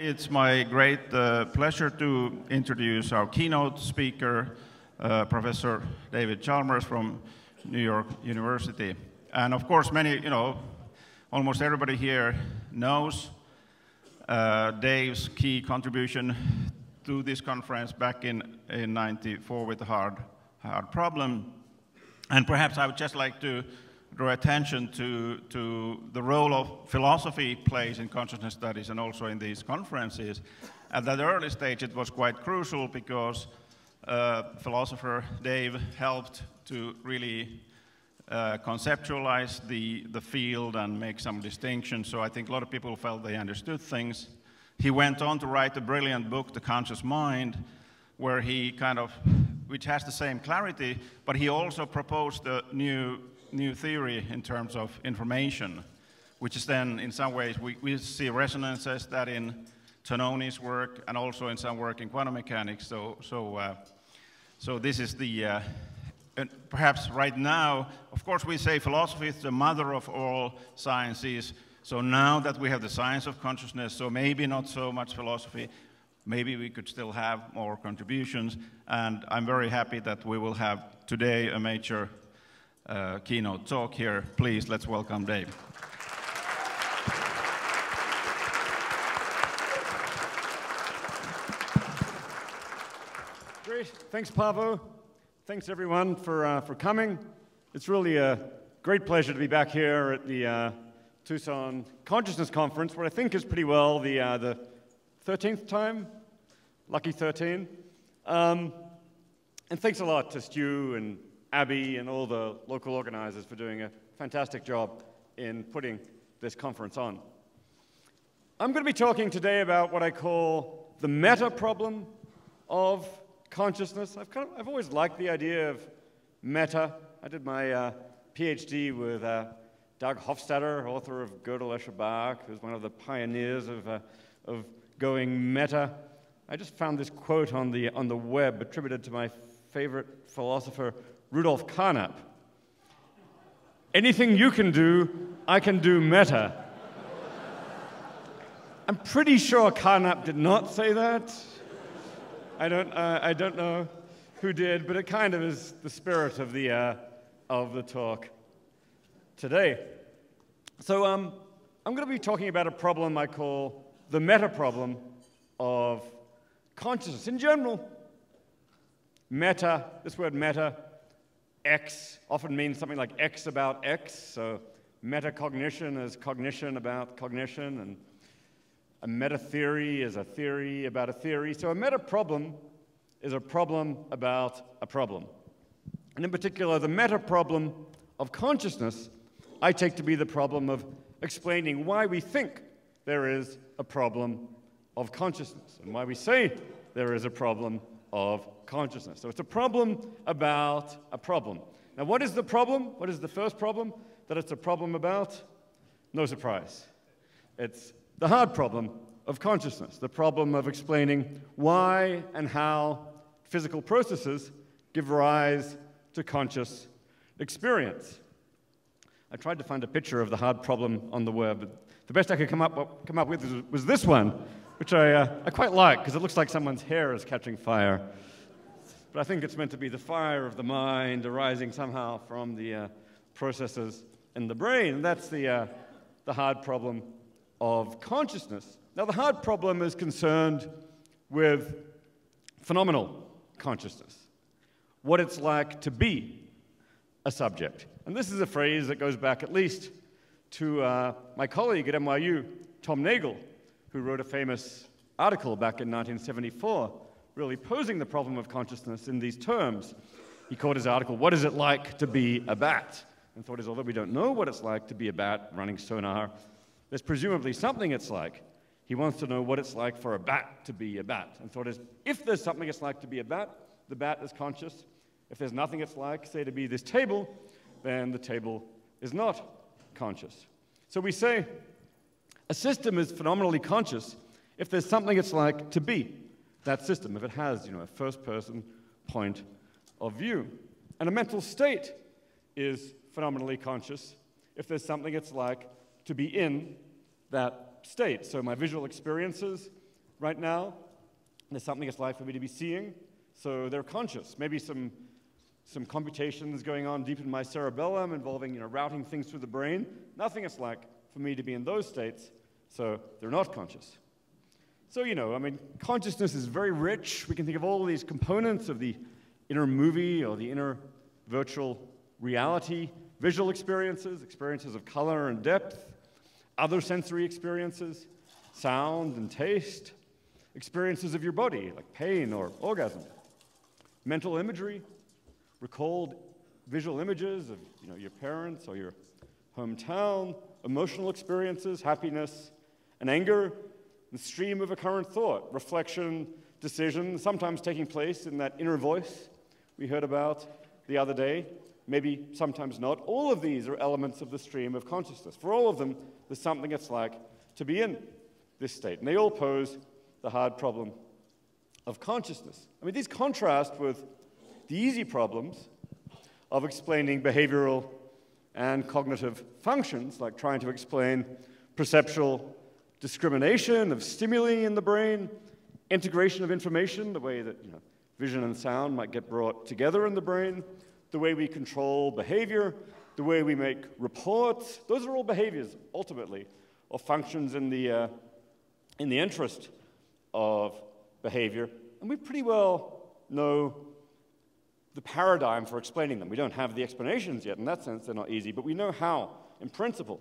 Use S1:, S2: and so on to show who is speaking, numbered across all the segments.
S1: It's my great uh, pleasure to introduce our keynote speaker, uh, Professor David Chalmers from New York University. And of course, many, you know, almost everybody here knows uh, Dave's key contribution to this conference back in, in 94 with the hard, hard problem. And perhaps I would just like to draw attention to, to the role of philosophy plays in consciousness studies and also in these conferences. At that early stage, it was quite crucial because uh, philosopher Dave helped to really uh, conceptualize the, the field and make some distinctions. So I think a lot of people felt they understood things. He went on to write a brilliant book, The Conscious Mind, where he kind of, which has the same clarity, but he also proposed a new new theory in terms of information, which is then, in some ways, we, we see resonances that in Tononi's work and also in some work in quantum mechanics. So, so, uh, so this is the, uh, perhaps right now, of course, we say philosophy is the mother of all sciences. So now that we have the science of consciousness, so maybe not so much philosophy, maybe we could still have more contributions. And I'm very happy that we will have today a major uh, keynote talk here. Please, let's welcome Dave.
S2: Great. Thanks, Paavo. Thanks, everyone, for, uh, for coming. It's really a great pleasure to be back here at the uh, Tucson Consciousness Conference, what I think is pretty well the, uh, the 13th time. Lucky 13. Um, and thanks a lot to Stu and Abby and all the local organizers for doing a fantastic job in putting this conference on. I'm going to be talking today about what I call the meta problem of consciousness. I've, kind of, I've always liked the idea of meta. I did my uh, PhD with uh, Doug Hofstadter, author of Gödel Escher Bach, who's one of the pioneers of, uh, of going meta. I just found this quote on the, on the web attributed to my favorite philosopher, Rudolf Carnap. Anything you can do, I can do meta. I'm pretty sure Carnap did not say that. I don't, uh, I don't know who did, but it kind of is the spirit of the, uh, of the talk today. So um, I'm going to be talking about a problem I call the meta problem of consciousness in general. Meta, this word meta, X often means something like X about X. So metacognition is cognition about cognition, and a meta theory is a theory about a theory. So a meta problem is a problem about a problem. And in particular, the meta problem of consciousness I take to be the problem of explaining why we think there is a problem of consciousness and why we say there is a problem of consciousness. So it's a problem about a problem. Now, what is the problem? What is the first problem that it's a problem about? No surprise. It's the hard problem of consciousness, the problem of explaining why and how physical processes give rise to conscious experience. I tried to find a picture of the hard problem on the web, but the best I could come up, come up with was, was this one, which I, uh, I quite like because it looks like someone's hair is catching fire. But I think it's meant to be the fire of the mind arising somehow from the uh, processes in the brain. And that's the, uh, the hard problem of consciousness. Now, the hard problem is concerned with phenomenal consciousness, what it's like to be a subject. And this is a phrase that goes back at least to uh, my colleague at NYU, Tom Nagel, who wrote a famous article back in 1974, really posing the problem of consciousness in these terms. He called his article, What is it like to be a bat? And thought is, although we don't know what it's like to be a bat running sonar, there's presumably something it's like. He wants to know what it's like for a bat to be a bat. And thought is, if there's something it's like to be a bat, the bat is conscious. If there's nothing it's like, say, to be this table, then the table is not conscious. So we say a system is phenomenally conscious if there's something it's like to be that system, if it has you know, a first person point of view. And a mental state is phenomenally conscious if there's something it's like to be in that state. So my visual experiences right now. There's something it's like for me to be seeing, so they're conscious. Maybe some, some computations going on deep in my cerebellum involving you know, routing things through the brain. Nothing it's like for me to be in those states, so they're not conscious. So, you know, I mean, consciousness is very rich. We can think of all these components of the inner movie or the inner virtual reality, visual experiences, experiences of color and depth, other sensory experiences, sound and taste, experiences of your body, like pain or orgasm, mental imagery, recalled visual images of you know, your parents or your hometown, emotional experiences, happiness and anger, the stream of a current thought, reflection, decision, sometimes taking place in that inner voice we heard about the other day, maybe sometimes not. All of these are elements of the stream of consciousness. For all of them, there's something it's like to be in this state. And they all pose the hard problem of consciousness. I mean, these contrast with the easy problems of explaining behavioral and cognitive functions, like trying to explain perceptual discrimination of stimuli in the brain, integration of information, the way that you know, vision and sound might get brought together in the brain, the way we control behavior, the way we make reports. Those are all behaviors, ultimately, or functions in the, uh, in the interest of behavior. And we pretty well know the paradigm for explaining them. We don't have the explanations yet. In that sense, they're not easy, but we know how, in principle,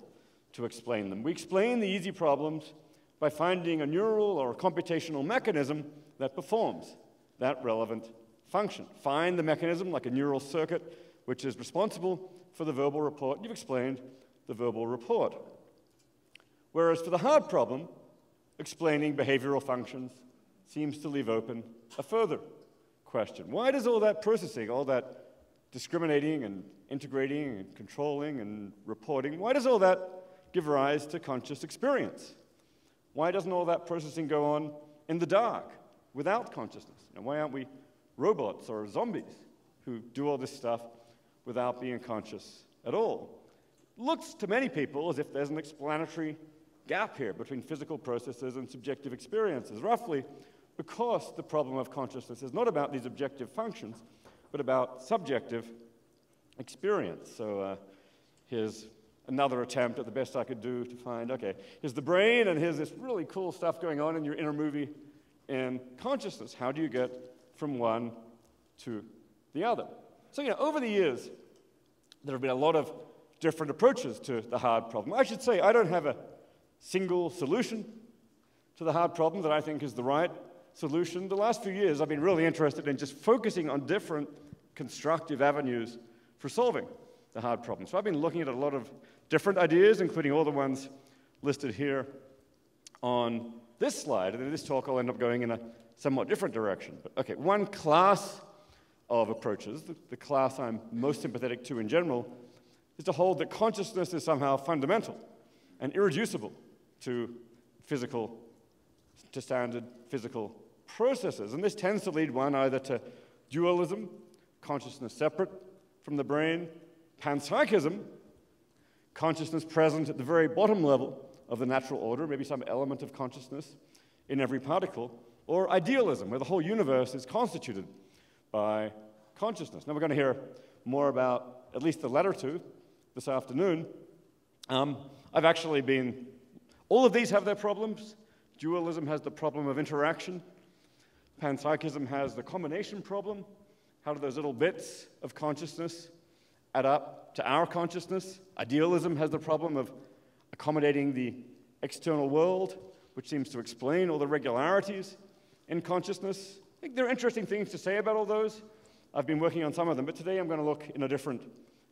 S2: to explain them. We explain the easy problems by finding a neural or a computational mechanism that performs that relevant function. Find the mechanism, like a neural circuit, which is responsible for the verbal report. You've explained the verbal report. Whereas for the hard problem, explaining behavioral functions seems to leave open a further question. Why does all that processing, all that discriminating and integrating and controlling and reporting, why does all that give rise to conscious experience? Why doesn't all that processing go on in the dark without consciousness? And why aren't we robots or zombies who do all this stuff without being conscious at all? Looks to many people as if there's an explanatory gap here between physical processes and subjective experiences, roughly because the problem of consciousness is not about these objective functions, but about subjective experience. So uh, here's another attempt at the best I could do to find, okay, here's the brain, and here's this really cool stuff going on in your inner movie in consciousness. How do you get from one to the other? So, you know, over the years, there have been a lot of different approaches to the hard problem. I should say, I don't have a single solution to the hard problem that I think is the right solution. The last few years, I've been really interested in just focusing on different constructive avenues for solving the hard problem. So I've been looking at a lot of different ideas, including all the ones listed here on this slide. And in this talk, I'll end up going in a somewhat different direction. But okay, one class of approaches, the, the class I'm most sympathetic to in general, is to hold that consciousness is somehow fundamental and irreducible to physical, to standard physical processes. And this tends to lead one either to dualism, consciousness separate from the brain, panpsychism, consciousness present at the very bottom level of the natural order, maybe some element of consciousness in every particle, or idealism, where the whole universe is constituted by consciousness. Now, we're going to hear more about at least the latter two this afternoon. Um, I've actually been, all of these have their problems. Dualism has the problem of interaction, panpsychism has the combination problem. How do those little bits of consciousness add up to our consciousness? Idealism has the problem of accommodating the external world, which seems to explain all the regularities in consciousness. I think there are interesting things to say about all those. I've been working on some of them, but today I'm going to look in a different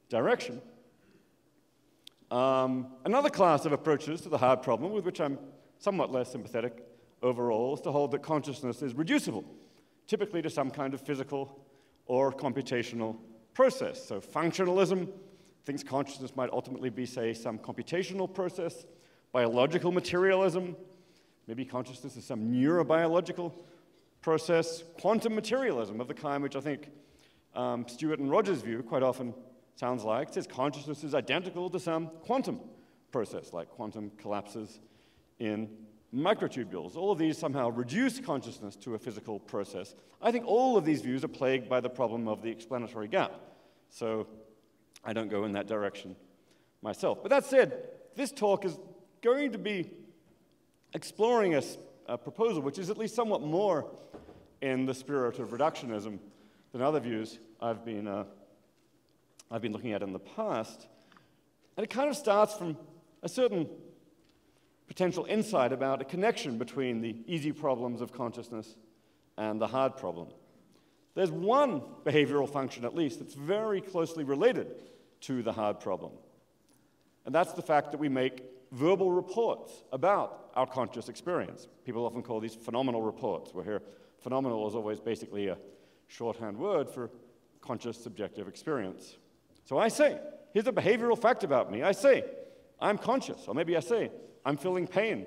S2: direction. Um, another class of approaches to the hard problem, with which I'm somewhat less sympathetic overall, is to hold that consciousness is reducible, typically to some kind of physical or computational process. So functionalism thinks consciousness might ultimately be, say, some computational process. Biological materialism, maybe consciousness is some neurobiological process. Quantum materialism of the kind which I think um, Stuart and Rogers' view quite often sounds like. It says consciousness is identical to some quantum process, like quantum collapses in microtubules. All of these somehow reduce consciousness to a physical process. I think all of these views are plagued by the problem of the explanatory gap. So I don't go in that direction myself. But that said, this talk is going to be exploring a, a proposal which is at least somewhat more in the spirit of reductionism than other views I've been, uh, I've been looking at in the past. And it kind of starts from a certain potential insight about a connection between the easy problems of consciousness and the hard problem. There's one behavioral function, at least, that's very closely related to the hard problem. And that's the fact that we make verbal reports about our conscious experience. People often call these phenomenal reports, where here phenomenal is always basically a shorthand word for conscious subjective experience. So I say, here's a behavioral fact about me. I say, I'm conscious. Or maybe I say, I'm feeling pain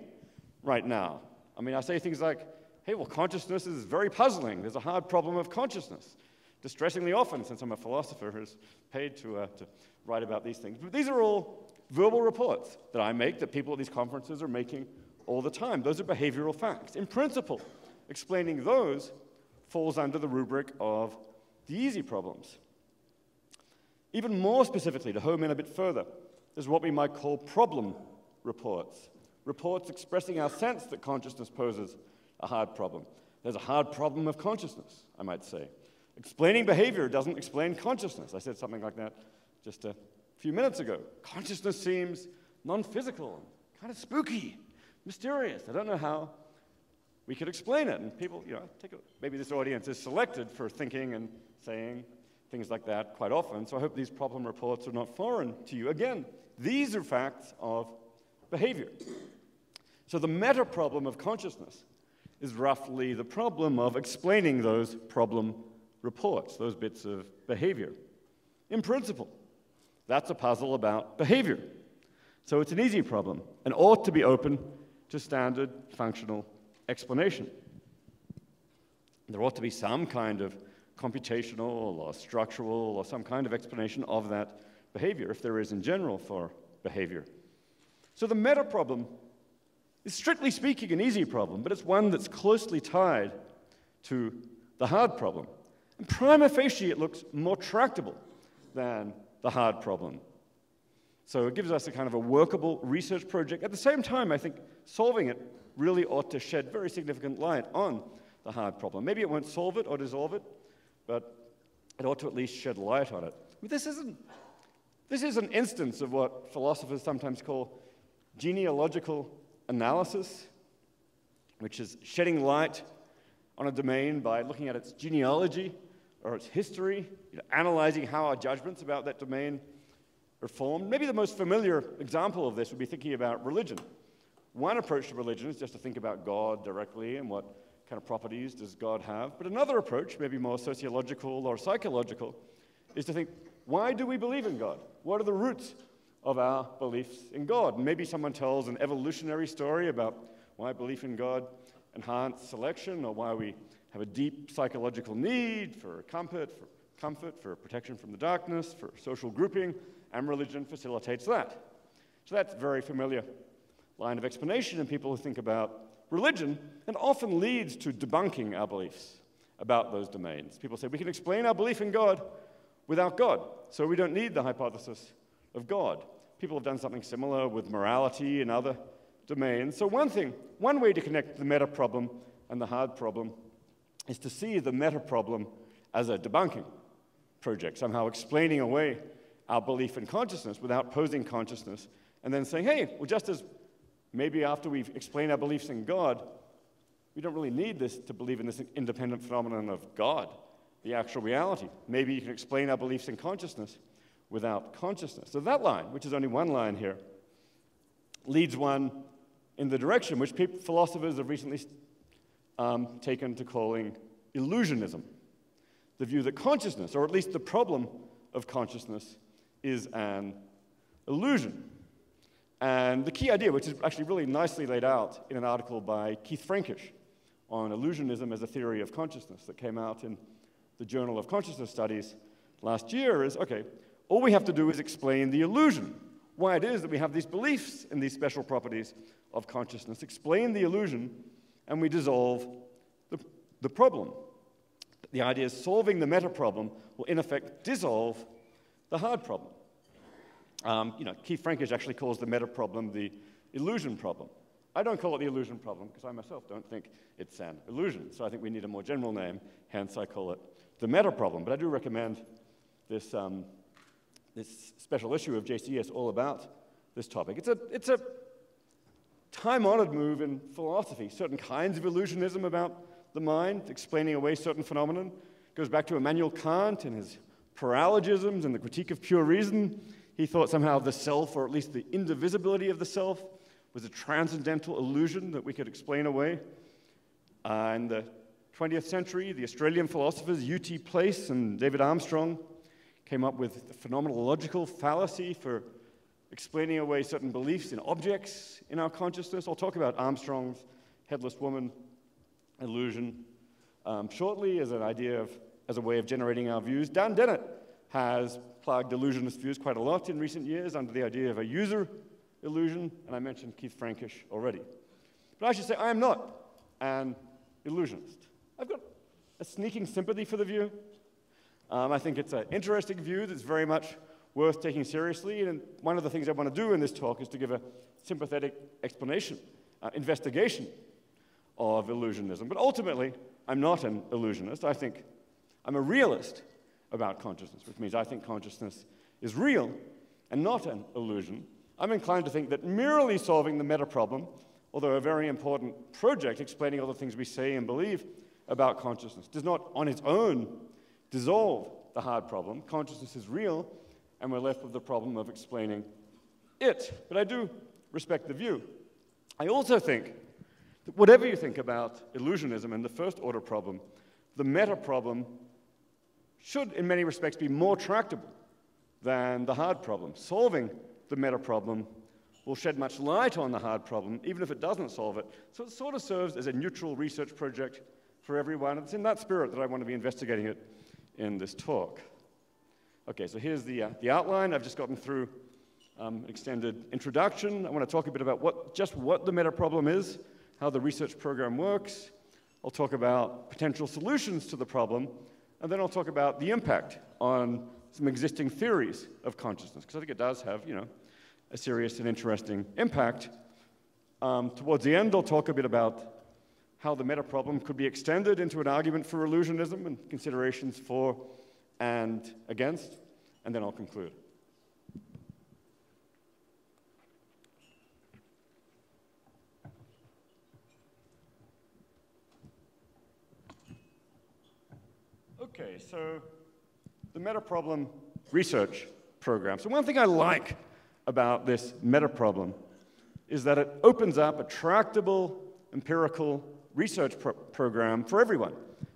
S2: right now. I mean, I say things like, hey, well, consciousness is very puzzling. There's a hard problem of consciousness. Distressingly often, since I'm a philosopher who's paid to, uh, to write about these things. But these are all verbal reports that I make, that people at these conferences are making all the time. Those are behavioral facts. In principle, explaining those falls under the rubric of the easy problems. Even more specifically, to home in a bit further, is what we might call problem reports. Reports expressing our sense that consciousness poses a hard problem. There's a hard problem of consciousness, I might say. Explaining behavior doesn't explain consciousness. I said something like that just a few minutes ago. Consciousness seems non physical, kind of spooky, mysterious. I don't know how we could explain it. And people, you know, take a, maybe this audience is selected for thinking and saying things like that quite often. So I hope these problem reports are not foreign to you. Again, these are facts of behavior. So the meta problem of consciousness is roughly the problem of explaining those problem reports, those bits of behavior. In principle, that's a puzzle about behavior. So it's an easy problem and ought to be open to standard functional explanation. There ought to be some kind of computational or structural or some kind of explanation of that behavior, if there is in general for behavior. So the meta problem is strictly speaking an easy problem, but it's one that's closely tied to the hard problem. Prima facie, it looks more tractable than the hard problem. So it gives us a kind of a workable research project. At the same time, I think solving it really ought to shed very significant light on the hard problem. Maybe it won't solve it or dissolve it, but it ought to at least shed light on it. This, isn't, this is an instance of what philosophers sometimes call genealogical analysis, which is shedding light on a domain by looking at its genealogy or its history, you know, analyzing how our judgments about that domain are formed. Maybe the most familiar example of this would be thinking about religion. One approach to religion is just to think about God directly and what kind of properties does God have. But another approach, maybe more sociological or psychological, is to think why do we believe in God? What are the roots of our beliefs in God? Maybe someone tells an evolutionary story about why belief in God enhanced selection or why we have a deep psychological need for comfort, for comfort, for protection from the darkness, for social grouping, and religion facilitates that. So that's a very familiar line of explanation, in people who think about religion, and often leads to debunking our beliefs about those domains. People say we can explain our belief in God without God, so we don't need the hypothesis of God. People have done something similar with morality and other domains. So, one thing, one way to connect the meta problem and the hard problem is to see the meta problem as a debunking project, somehow explaining away our belief in consciousness without posing consciousness, and then saying, hey, well, just as maybe after we've explained our beliefs in God, we don't really need this to believe in this independent phenomenon of God, the actual reality. Maybe you can explain our beliefs in consciousness without consciousness. So that line, which is only one line here, leads one in the direction which people, philosophers have recently um, taken to calling illusionism the view that consciousness, or at least the problem of consciousness, is an illusion. And the key idea, which is actually really nicely laid out in an article by Keith Frankish on illusionism as a theory of consciousness that came out in the Journal of Consciousness Studies last year, is okay, all we have to do is explain the illusion. why it is that we have these beliefs in these special properties of consciousness, explain the illusion, and we dissolve the, the problem. The idea is solving the meta problem will, in effect, dissolve the hard problem. Um, you know, Keith Frankish actually calls the meta problem the illusion problem. I don't call it the illusion problem because I myself don't think it's an illusion. So I think we need a more general name, hence I call it the meta problem. But I do recommend this, um, this special issue of JCS all about this topic. It's a, it's a time honored move in philosophy, certain kinds of illusionism about the mind, explaining away certain phenomenon. Goes back to Immanuel Kant and his paralogisms and the critique of pure reason. He thought somehow the self, or at least the indivisibility of the self, was a transcendental illusion that we could explain away. Uh, in the 20th century, the Australian philosophers U.T. Place and David Armstrong came up with the phenomenological fallacy for explaining away certain beliefs in objects in our consciousness. I'll talk about Armstrong's headless woman illusion um, shortly as an idea of, as a way of generating our views. Dan Dennett has plugged illusionist views quite a lot in recent years under the idea of a user illusion, and I mentioned Keith Frankish already. But I should say I am not an illusionist. I've got a sneaking sympathy for the view. Um, I think it's an interesting view that's very much worth taking seriously, and one of the things I want to do in this talk is to give a sympathetic explanation, uh, investigation of illusionism. But ultimately, I'm not an illusionist. I think I'm a realist about consciousness, which means I think consciousness is real and not an illusion. I'm inclined to think that merely solving the meta problem, although a very important project explaining all the things we say and believe about consciousness, does not on its own dissolve the hard problem. Consciousness is real, and we're left with the problem of explaining it. But I do respect the view. I also think that whatever you think about illusionism and the first order problem, the meta problem should, in many respects, be more tractable than the hard problem. Solving the meta problem will shed much light on the hard problem, even if it doesn't solve it. So it sort of serves as a neutral research project for everyone. It's in that spirit that I want to be investigating it in this talk. Okay, so here's the, uh, the outline. I've just gotten through um, extended introduction. I want to talk a bit about what, just what the meta problem is, how the research program works. I'll talk about potential solutions to the problem, and then I'll talk about the impact on some existing theories of consciousness, because I think it does have, you know, a serious and interesting impact. Um, towards the end, I'll talk a bit about how the meta problem could be extended into an argument for illusionism and considerations for and against, and then I'll conclude. Okay, so the meta problem research program. So, one thing I like about this meta problem is that it opens up a tractable empirical research pro program for everyone.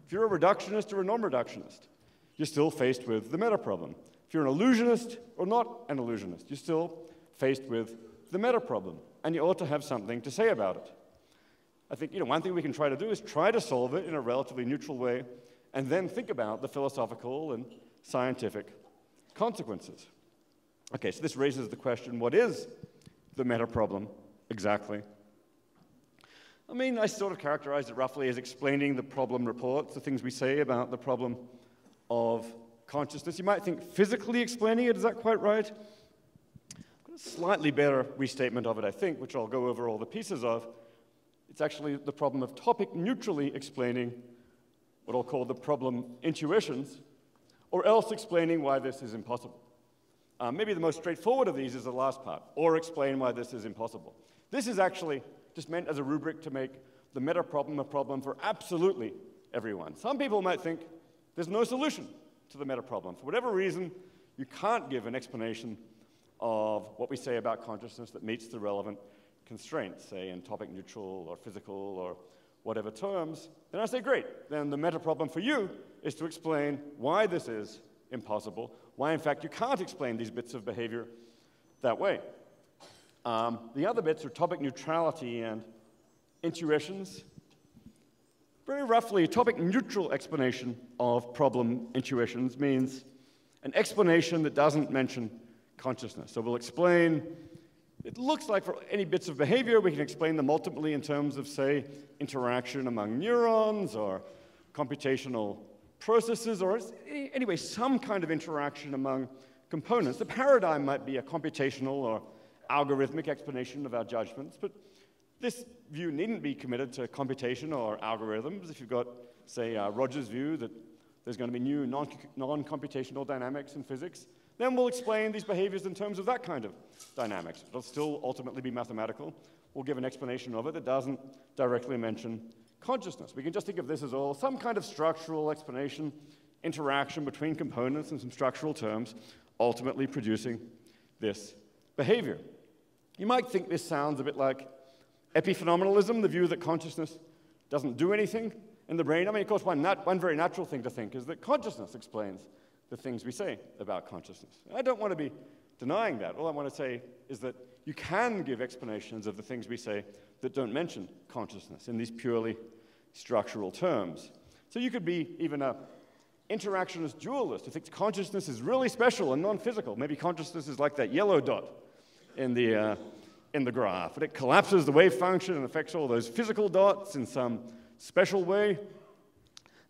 S2: If you're a reductionist or a non reductionist, you're still faced with the meta problem. If you're an illusionist or not an illusionist, you're still faced with the meta problem, and you ought to have something to say about it. I think you know, one thing we can try to do is try to solve it in a relatively neutral way and then think about the philosophical and scientific consequences. Okay, so this raises the question what is the meta problem exactly? I mean, I sort of characterize it roughly as explaining the problem reports, the things we say about the problem of consciousness. You might think physically explaining it, is that quite right? I've got a slightly better restatement of it, I think, which I'll go over all the pieces of. It's actually the problem of topic neutrally explaining what I'll call the problem intuitions, or else explaining why this is impossible. Uh, maybe the most straightforward of these is the last part, or explain why this is impossible. This is actually just meant as a rubric to make the meta problem a problem for absolutely everyone. Some people might think there's no solution to the meta problem. For whatever reason, you can't give an explanation of what we say about consciousness that meets the relevant constraints, say in topic neutral or physical or whatever terms, then I say, great. Then the meta problem for you is to explain why this is impossible, why, in fact, you can't explain these bits of behavior that way. Um, the other bits are topic neutrality and intuitions. Very roughly, a topic neutral explanation of problem intuitions means an explanation that doesn't mention consciousness. So we'll explain, it looks like for any bits of behavior, we can explain them ultimately in terms of, say, interaction among neurons or computational processes, or anyway, some kind of interaction among components. The paradigm might be a computational or algorithmic explanation of our judgments, but this view needn't be committed to computation or algorithms. If you've got, say, uh, Roger's view that there's going to be new non-computational dynamics in physics, then we'll explain these behaviors in terms of that kind of dynamics. It'll still ultimately be mathematical. We'll give an explanation of it that doesn't directly mention consciousness. We can just think of this as all some kind of structural explanation, interaction between components and some structural terms, ultimately producing this behavior. You might think this sounds a bit like epiphenomenalism, the view that consciousness doesn't do anything in the brain. I mean, of course, one, nat- one very natural thing to think is that consciousness explains the things we say about consciousness. I don't want to be denying that. All I want to say is that you can give explanations of the things we say that don't mention consciousness in these purely structural terms. So you could be even a interactionist dualist who thinks consciousness is really special and non-physical. Maybe consciousness is like that yellow dot in the, uh, in the graph, and it collapses the wave function and affects all those physical dots in some special way.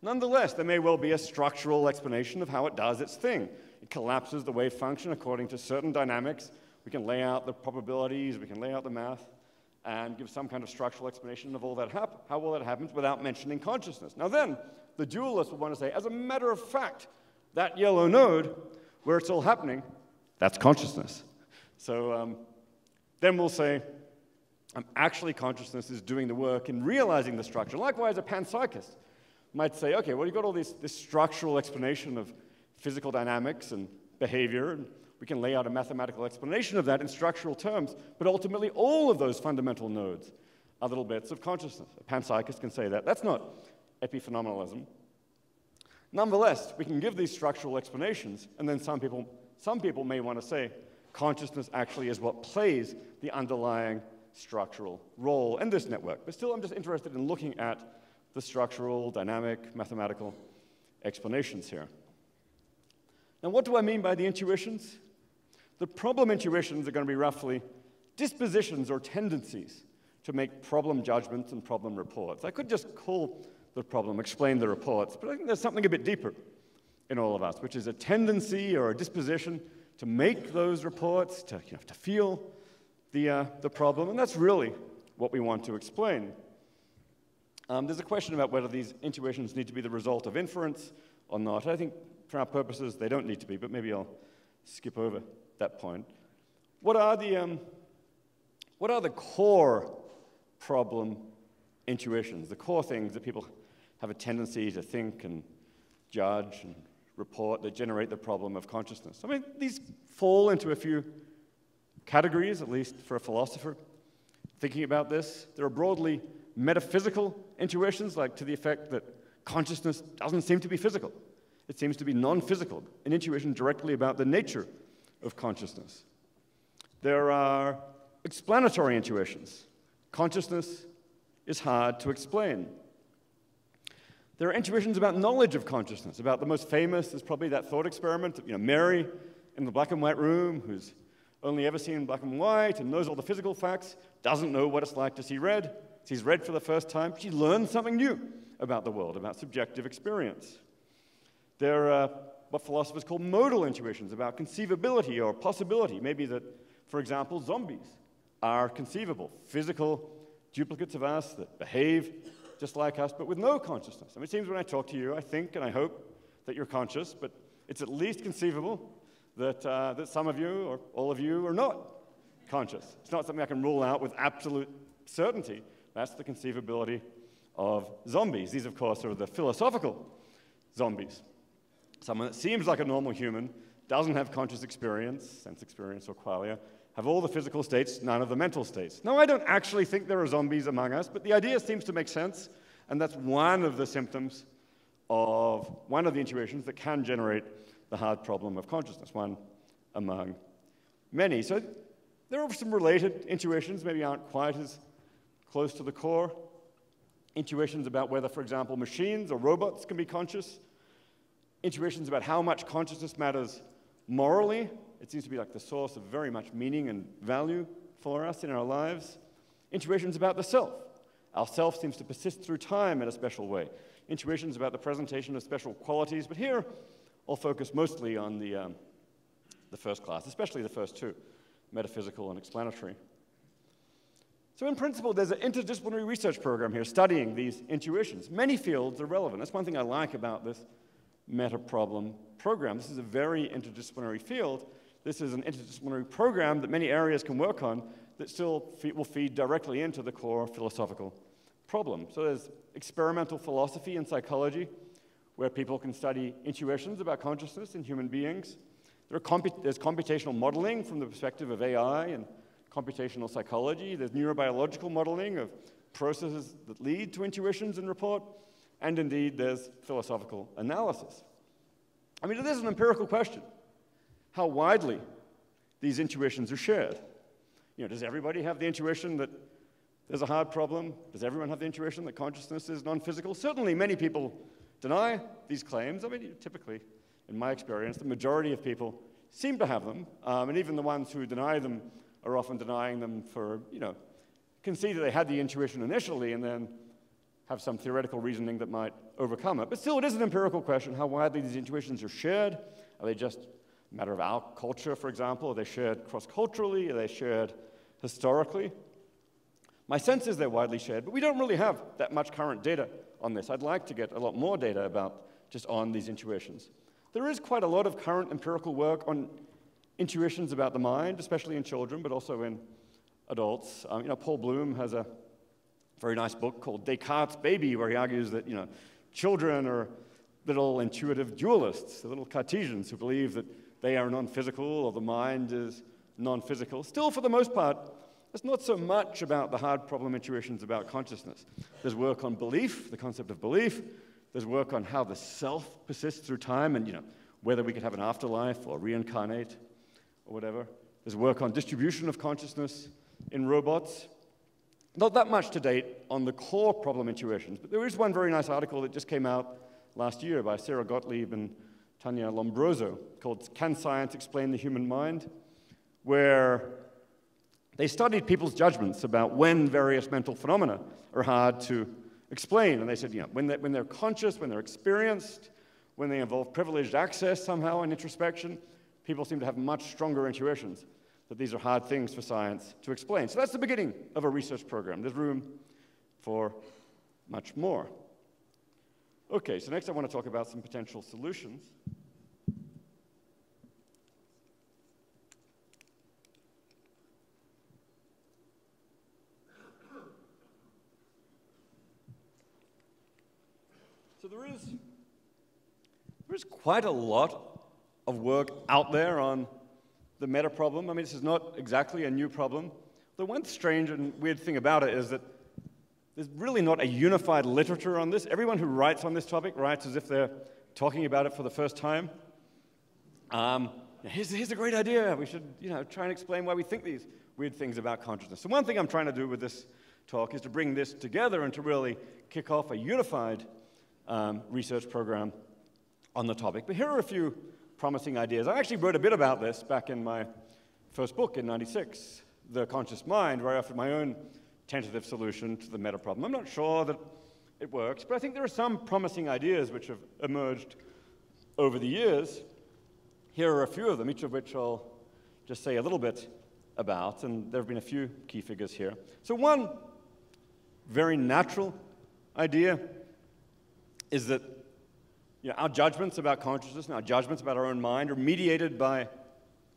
S2: Nonetheless, there may well be a structural explanation of how it does its thing. It collapses the wave function according to certain dynamics. We can lay out the probabilities, we can lay out the math, and give some kind of structural explanation of all that hap- how all that happens without mentioning consciousness. Now then, the dualist will want to say, as a matter of fact, that yellow node, where it's all happening, that's consciousness. So um, then we'll say, um, actually consciousness is doing the work in realizing the structure. Likewise, a panpsychist might say, okay, well, you've got all this, this structural explanation of physical dynamics and behavior, and we can lay out a mathematical explanation of that in structural terms, but ultimately all of those fundamental nodes are little bits of consciousness. A panpsychist can say that. That's not epiphenomenalism. Nonetheless, we can give these structural explanations, and then some people, some people may want to say consciousness actually is what plays the underlying structural role in this network. But still, I'm just interested in looking at the structural, dynamic, mathematical explanations here. Now, what do I mean by the intuitions? The problem intuitions are going to be roughly dispositions or tendencies to make problem judgments and problem reports. I could just call the problem, explain the reports, but I think there's something a bit deeper in all of us, which is a tendency or a disposition to make those reports, to, you know, to feel the, uh, the problem, and that's really what we want to explain. Um, there's a question about whether these intuitions need to be the result of inference or not. I think for our purposes, they don't need to be, but maybe I'll skip over that point. What are the, um, what are the core problem intuitions, the core things that people have a tendency to think and judge and report that generate the problem of consciousness? I mean, these fall into a few categories, at least for a philosopher thinking about this. There are broadly metaphysical intuitions, like to the effect that consciousness doesn't seem to be physical. It seems to be non physical, an intuition directly about the nature of consciousness. There are explanatory intuitions. Consciousness is hard to explain. There are intuitions about knowledge of consciousness. About the most famous is probably that thought experiment you know, Mary in the black and white room, who's only ever seen black and white and knows all the physical facts, doesn't know what it's like to see red, sees red for the first time. She learns something new about the world, about subjective experience. There are what philosophers call modal intuitions about conceivability or possibility. Maybe that, for example, zombies are conceivable, physical duplicates of us that behave just like us, but with no consciousness. I mean, it seems when I talk to you, I think and I hope that you're conscious, but it's at least conceivable that, uh, that some of you or all of you are not conscious. It's not something I can rule out with absolute certainty. That's the conceivability of zombies. These, of course, are the philosophical zombies. Someone that seems like a normal human, doesn't have conscious experience, sense experience or qualia, have all the physical states, none of the mental states. Now, I don't actually think there are zombies among us, but the idea seems to make sense, and that's one of the symptoms of one of the intuitions that can generate the hard problem of consciousness, one among many. So there are some related intuitions, maybe aren't quite as close to the core. Intuitions about whether, for example, machines or robots can be conscious. Intuitions about how much consciousness matters morally it seems to be like the source of very much meaning and value for us in our lives. Intuitions about the self. Our self seems to persist through time in a special way. Intuitions about the presentation of special qualities, but here I'll focus mostly on the, um, the first class, especially the first two, metaphysical and explanatory. So in principle, there's an interdisciplinary research program here studying these intuitions. Many fields are relevant. That's one thing I like about this meta-problem program. This is a very interdisciplinary field. This is an interdisciplinary program that many areas can work on that still will feed directly into the core philosophical problem. So there's experimental philosophy and psychology, where people can study intuitions about consciousness in human beings. There compu there's computational modeling from the perspective of AI and computational psychology. There's neurobiological modeling of processes that lead to intuitions and report. And indeed, there's philosophical analysis. I mean, it is an empirical question how widely these intuitions are shared. You know, does everybody have the intuition that there's a hard problem? Does everyone have the intuition that consciousness is non physical? Certainly, many people deny these claims. I mean, typically, in my experience, the majority of people seem to have them, um, and even the ones who deny them are often denying them for, you know, concede that they had the intuition initially and then have some theoretical reasoning that might overcome it. But still, it is an empirical question how widely these intuitions are shared. Are they just matter of our culture, for example? They shared cross culturally? They shared historically? My sense is they're widely shared, but we don't really have that much current data on this. I'd like to get a lot more data about just on these intuitions. There is quite a lot of current empirical work on intuitions about the mind, especially in children, but also in adults. Um, you know, Paul Bloom has a very nice book called Descartes' Baby, where he argues that you know, children are little intuitive dualists, little Cartesians who believe that they are non-physical or the mind is non-physical. Still, for the most part, it's not so much about the hard problem intuitions about consciousness. There's work on belief, the concept of belief. There's work on how the self persists through time and you know, whether we could have an afterlife or reincarnate or whatever. There's work on distribution of consciousness in robots. Not that much to date on the core problem intuitions, but there is one very nice article that just came out last year by Sarah Gottlieb and Tania Lombrozo called Can Science Explain the Human Mind? where they studied people's judgments about when various mental phenomena are hard to explain. And they said, you know, when, they, when they're conscious, when they're experienced, when they involve privileged access somehow and introspection, people seem to have much stronger intuitions that these are hard things for science to explain. So that's the beginning of a research program. There's room for much more. Okay, so next I want to talk about some potential solutions. So there is, there is quite a lot of work out there on the meta problem. I mean, this is not exactly a new problem. The one strange and weird thing about it is that there's really not a unified literature on this. Everyone who writes on this topic writes as if they're talking about it for the first time. Um, here's, here's a great idea. We should you know, try and explain why we think these weird things about consciousness. So one thing I'm trying to do with this talk is to bring this together and to really kick off a unified um, research program on the topic. But here are a few promising ideas. I actually wrote a bit about this back in my first book in 96, The Conscious Mind, where I offered my own tentative solution to the meta problem. I'm not sure that it works, but I think there are some promising ideas which have emerged over the years. Here are a few of them, each of which I'll just say a little bit about, and there have been a few key figures here. So one very natural idea is that you know, our judgments about consciousness and our judgments about our own mind are mediated by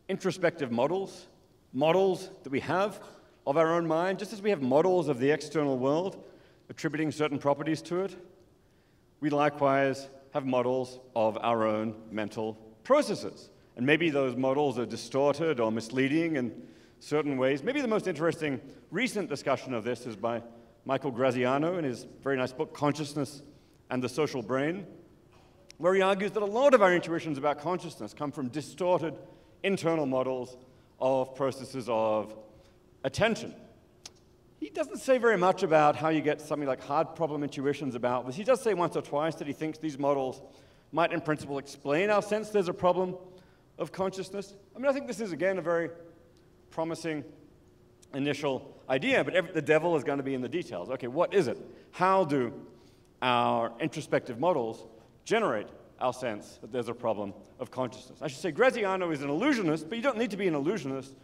S2: introspective models, models that we have of our own mind, just as we have models of the external world attributing certain properties to it. We likewise have models of our own mental processes. And maybe those models are distorted or misleading in certain ways. Maybe the most interesting recent discussion of this is by Michael Graziano in his very nice book, Consciousness and the social brain, where he argues that a lot of our intuitions about consciousness come from distorted internal models of processes of attention. He doesn't say very much about how you get something like hard problem intuitions about this. He does say once or twice that he thinks these models might, in principle, explain our sense there's a problem, of consciousness? I mean, I think this is, again, a very promising initial idea, but every, the devil is going to be in the details. Okay, what is it? How do our introspective models generate our sense that there's a problem of consciousness? I should say Graziano is an illusionist, but you don't need to be an illusionist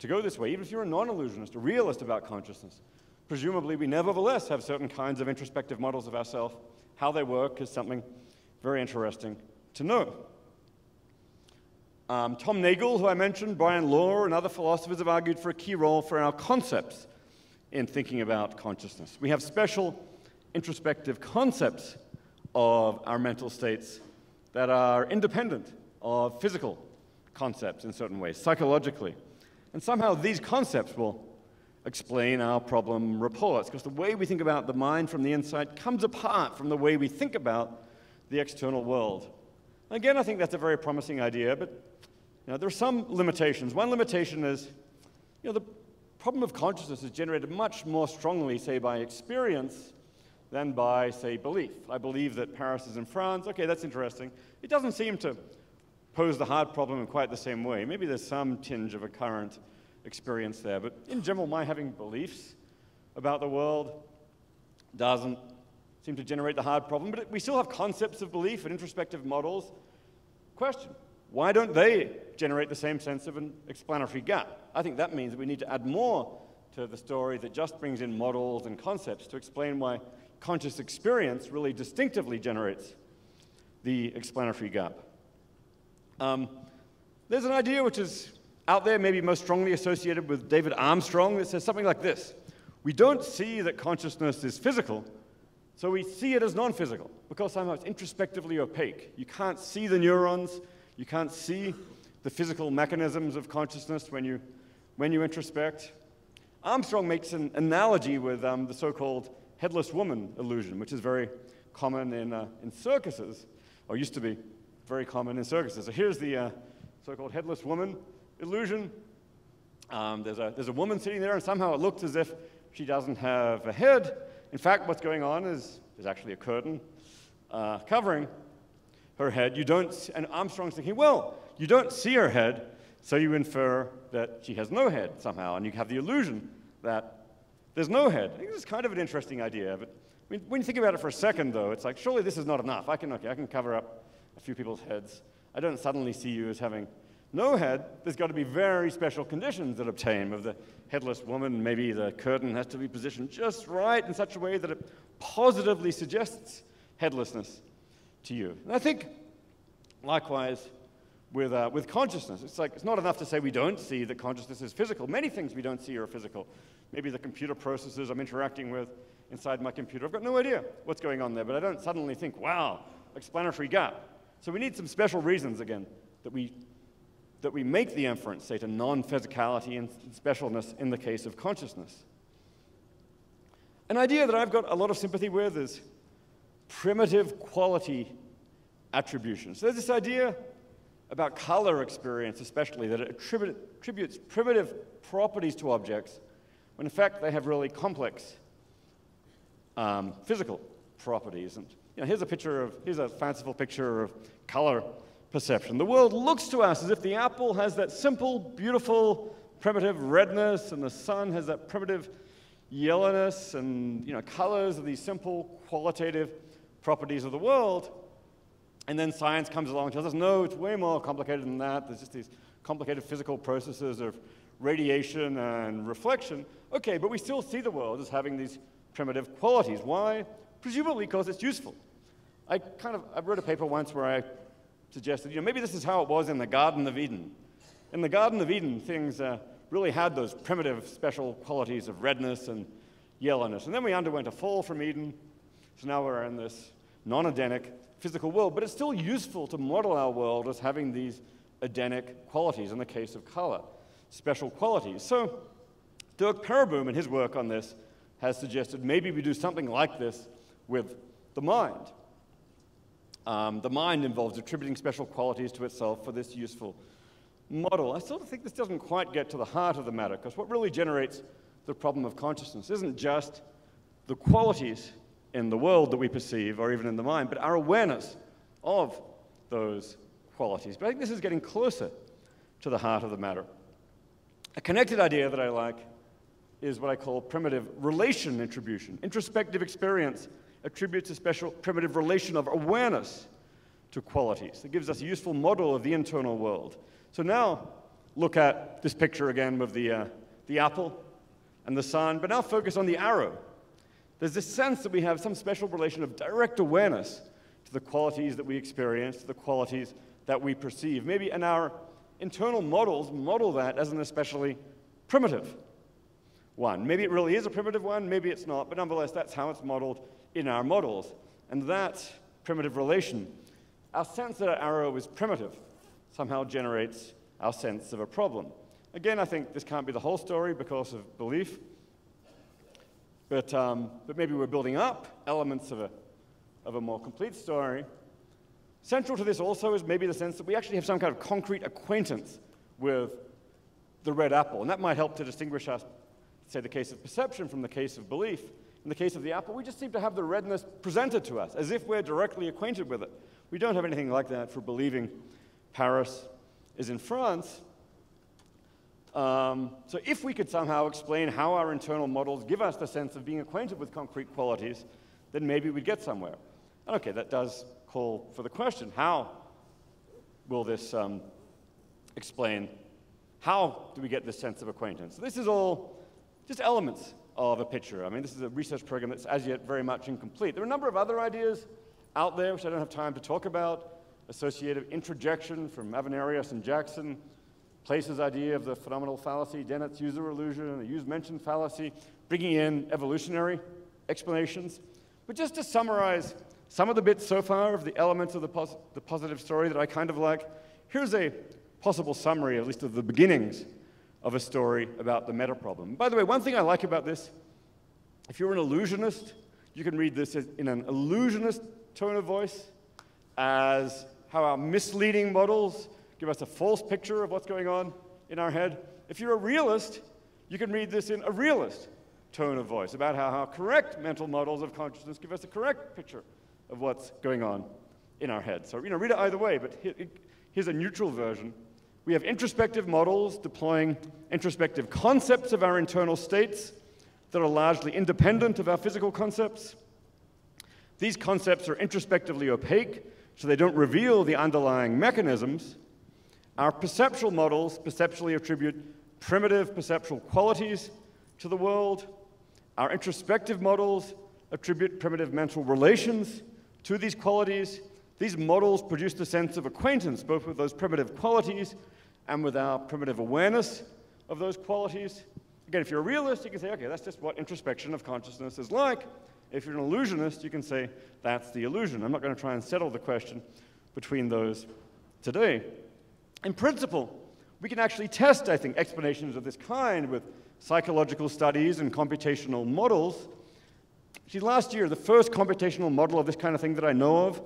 S2: to go this way, even if you're a non illusionist, a realist about consciousness. Presumably, we nevertheless have certain kinds of introspective models of ourselves. How they work is something very interesting to know. Um, Tom Nagel, who I mentioned, Brian Loar, and other philosophers have argued for a key role for our concepts in thinking about consciousness. We have special introspective concepts of our mental states that are independent of physical concepts in certain ways, psychologically. And somehow these concepts will explain our problem reports, because the way we think about the mind from the inside comes apart from the way we think about the external world. Again, I think that's a very promising idea, but now, there are some limitations. One limitation is, you know, the problem of consciousness is generated much more strongly, say, by experience than by, say, belief. I believe that Paris is in France. Okay, that's interesting. It doesn't seem to pose the hard problem in quite the same way. Maybe there's some tinge of a current experience there, but in general, my having beliefs about the world doesn't seem to generate the hard problem. But we still have concepts of belief and introspective models. Question why don't they generate the same sense of an explanatory gap? I think that means that we need to add more to the story that just brings in models and concepts to explain why conscious experience really distinctively generates the explanatory gap. Um, there's an idea which is out there, maybe most strongly associated with David Armstrong, that says something like this We don't see that consciousness is physical, so we see it as non physical, because somehow it's introspectively opaque. You can't see the neurons, you can't see the physical mechanisms of consciousness when you, when you introspect. Armstrong makes an analogy with um, the so called headless woman illusion, which is very common in, uh, in circuses, or used to be very common in circuses. So here's the uh, so called headless woman illusion. Um, there's, a, there's a woman sitting there, and somehow it looks as if she doesn't have a head. In fact, what's going on is there's actually a curtain uh, covering her head. You don't, and Armstrong's thinking, well, you don't see her head, so you infer that she has no head somehow, and you have the illusion that there's no head. I think this is kind of an interesting idea, but I mean, when you think about it for a second, though, it's like, surely this is not enough. I can, okay, I can cover up a few people's heads. I don't suddenly see you as having no head. There's got to be very special conditions that obtain of the headless woman. Maybe the curtain has to be positioned just right in such a way that it positively suggests headlessness to you. And I think, likewise, with, uh, with consciousness, it's like it's not enough to say we don't see that consciousness is physical. Many things we don't see are physical. Maybe the computer processes I'm interacting with inside my computer. I've got no idea what's going on there, but I don't suddenly think, wow, explanatory gap. So we need some special reasons, again, that we, that we make the inference, say, to non physicality and specialness in the case of consciousness. An idea that I've got a lot of sympathy with is primitive quality attribution. So there's this idea about color experience, especially, that it attribute, attributes primitive properties to objects when in fact they have really complex um, physical properties. And you know, here's a picture of, here's a fanciful picture of color perception. The world looks to us as if the apple has that simple, beautiful, primitive redness, and the sun has that primitive yellowness, and you know, colors are these simple, qualitative properties of the world. And then science comes along and tells us, no, it's way more complicated than that. There's just these complicated physical processes of radiation and reflection. Okay, but we still see the world as having these primitive qualities. Why? Presumably because it's useful. I kind of I wrote a paper once where I suggested, you know, maybe this is how it was in the Garden of Eden. In the Garden of Eden, things uh, really had those primitive special qualities of redness and yellowness. And then we underwent a fall from Eden, so now we're in this non Edenic physical world, but it's still useful to model our world as having these Edenic qualities in the case of color, special qualities. So, Derk Pereboom, in his work on this, has suggested maybe we do something like this with the mind. Um, the mind involves attributing special qualities to itself for this useful model. I sort of think this doesn't quite get to the heart of the matter, because what really generates the problem of consciousness isn't just the qualities in the world that we perceive or even in the mind, but our awareness of those qualities. But I think this is getting closer to the heart of the matter. A connected idea that I like is what I call primitive relation attribution. Introspective experience attributes a special primitive relation of awareness to qualities. It gives us a useful model of the internal world. So now look at this picture again with the, uh, the apple and the sun, but now focus on the arrow. There's this sense that we have some special relation of direct awareness to the qualities that we experience, to the qualities that we perceive. Maybe in our internal models model that as an especially primitive one. Maybe it really is a primitive one, maybe it's not, but nonetheless, that's how it's modeled in our models. And that primitive relation, our sense that our arrow is primitive, somehow generates our sense of a problem. Again, I think this can't be the whole story because of belief, but, um, but maybe we're building up elements of a, of a more complete story. Central to this also is maybe the sense that we actually have some kind of concrete acquaintance with the red apple, and that might help to distinguish us say, the case of perception from the case of belief. In the case of the apple, we just seem to have the redness presented to us as if we're directly acquainted with it. We don't have anything like that for believing Paris is in France. Um, so if we could somehow explain how our internal models give us the sense of being acquainted with concrete qualities, then maybe we'd get somewhere. And okay, that does call for the question, how will this um, explain, how do we get this sense of acquaintance? So this is all just elements of a picture. I mean, this is a research program that's as yet very much incomplete. There are a number of other ideas out there, which I don't have time to talk about. Associative introjection from Avenarius and Jackson, Place's idea of the phenomenal fallacy, Dennett's user illusion, the use mention fallacy, bringing in evolutionary explanations. But just to summarize some of the bits so far of the elements of the, pos the positive story that I kind of like, here's a possible summary, at least of the beginnings of a story about the meta problem. By the way, one thing I like about this, if you're an illusionist, you can read this in an illusionist tone of voice as how our misleading models give us a false picture of what's going on in our head. If you're a realist, you can read this in a realist tone of voice about how, how correct mental models of consciousness give us a correct picture of what's going on in our head. So, you know, read it either way, but here's a neutral version we have introspective models deploying introspective concepts of our internal states that are largely independent of our physical concepts. These concepts are introspectively opaque, so they don't reveal the underlying mechanisms. Our perceptual models perceptually attribute primitive perceptual qualities to the world. Our introspective models attribute primitive mental relations to these qualities. These models produce a sense of acquaintance both with those primitive qualities and with our primitive awareness of those qualities. Again, if you're a realist, you can say, okay, that's just what introspection of consciousness is like. If you're an illusionist, you can say, that's the illusion. I'm not going to try and settle the question between those today. In principle, we can actually test, I think, explanations of this kind with psychological studies and computational models. See, last year, the first computational model of this kind of thing that I know of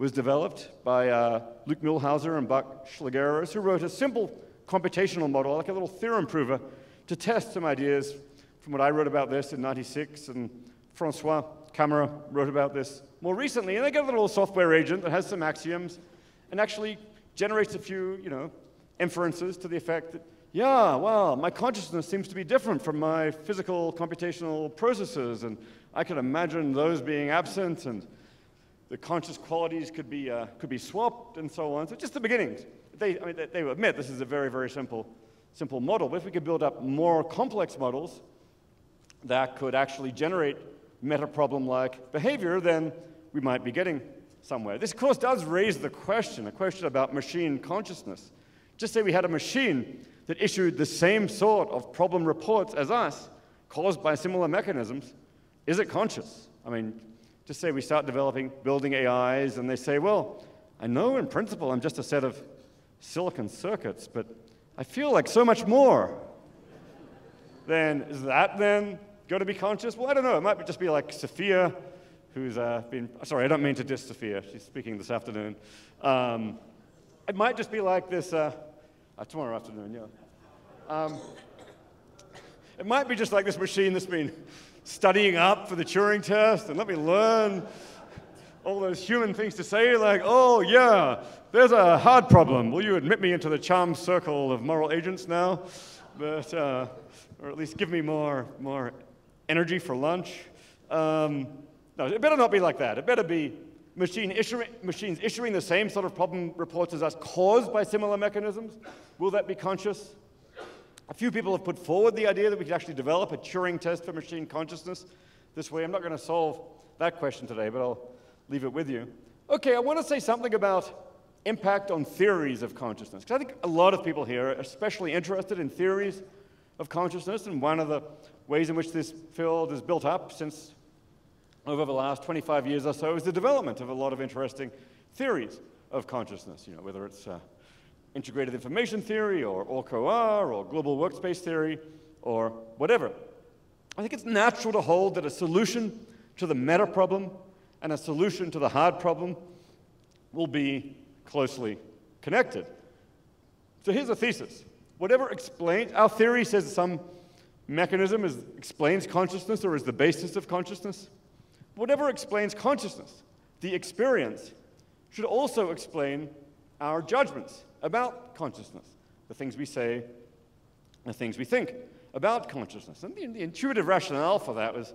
S2: was developed by uh, Luke Muehlhauser and Buck Shlegeris, who wrote a simple computational model, like a little theorem prover, to test some ideas from what I wrote about this in 96, and Francois Kammerer wrote about this more recently. And they got a little software agent that has some axioms and actually generates a few, you know, inferences to the effect that, yeah, well, my consciousness seems to be different from my physical computational processes, and I can imagine those being absent, and the conscious qualities could be, uh, could be swapped and so on. So just the beginnings. They, I mean, they, they admit this is a very, very simple, simple model. But if we could build up more complex models that could actually generate meta-problem-like behavior, then we might be getting somewhere. This, of course, does raise the question, a question about machine consciousness. Just say we had a machine that issued the same sort of problem reports as us, caused by similar mechanisms. Is it conscious? I mean, just say we start developing, building AIs, and they say, well, I know in principle I'm just a set of silicon circuits, but I feel like so much more. then is that then going to be conscious? Well, I don't know. It might just be like Sophia, who's uh, been, sorry, I don't mean to diss Sophia. She's speaking this afternoon. Um, it might just be like this, uh, uh, tomorrow afternoon, yeah. Um, it might be just like this machine that's been studying up for the Turing test and let me learn all those human things to say, like, oh, yeah, there's a hard problem. Will you admit me into the charm circle of moral agents now? But, uh, or at least give me more, more energy for lunch. Um, no, it better not be like that. It better be machine issuing, machines issuing the same sort of problem reports as us caused by similar mechanisms. Will that be conscious? A few people have put forward the idea that we could actually develop a Turing test for machine consciousness this way. I'm not going to solve that question today, but I'll leave it with you. Okay, I want to say something about impact on theories of consciousness, because I think a lot of people here are especially interested in theories of consciousness, and one of the ways in which this field is built up since over the last 25 years or so is the development of a lot of interesting theories of consciousness, you know, whether it's uh, integrated information theory or OR or global workspace theory or whatever. I think it's natural to hold that a solution to the meta problem and a solution to the hard problem will be closely connected. So here's a thesis. Whatever explains, our theory says some mechanism is, explains consciousness or is the basis of consciousness. Whatever explains consciousness, the experience, should also explain our judgments about consciousness, the things we say, the things we think about consciousness. And the, the intuitive rationale for that was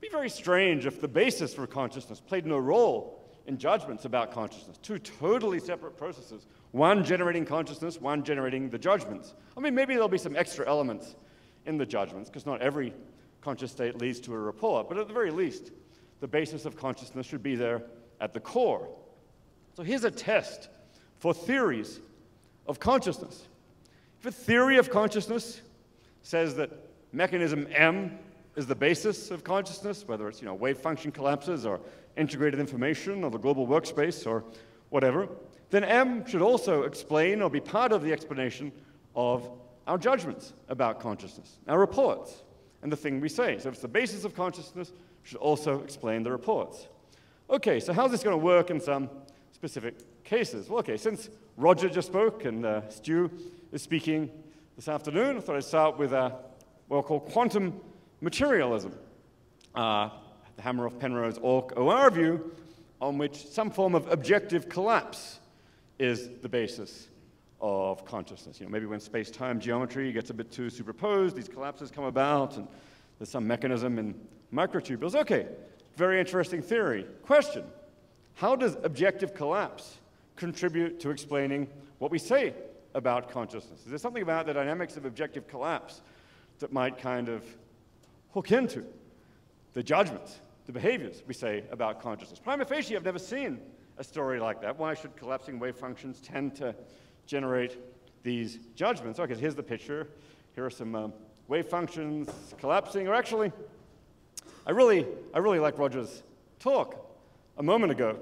S2: be very strange if the basis for consciousness played no role in judgments about consciousness. Two totally separate processes, one generating consciousness, one generating the judgments. I mean, maybe there'll be some extra elements in the judgments, because not every conscious state leads to a report, but at the very least, the basis of consciousness should be there at the core. So here's a test for theories of consciousness. If a theory of consciousness says that mechanism M is the basis of consciousness, whether it's you know, wave function collapses or integrated information or the global workspace or whatever, then M should also explain or be part of the explanation of our judgments about consciousness, our reports, and the thing we say. So if it's the basis of consciousness, should also explain the reports. Okay, so how's this going to work in some specific cases. Well, okay, since Roger just spoke and uh, Stu is speaking this afternoon, I thought I'd start with uh, what we'll call quantum materialism, uh, the Hameroff Penrose OR view, on which some form of objective collapse is the basis of consciousness. You know, maybe when space-time geometry gets a bit too superposed, these collapses come about, and there's some mechanism in microtubules. Okay, very interesting theory. Question, how does objective collapse contribute to explaining what we say about consciousness? Is there something about the dynamics of objective collapse that might kind of hook into the judgments, the behaviors we say about consciousness? Prima facie, I've never seen a story like that. Why should collapsing wave functions tend to generate these judgments? Okay, here's the picture. Here are some um, wave functions collapsing, or actually, I really, I really like Roger's talk a moment ago.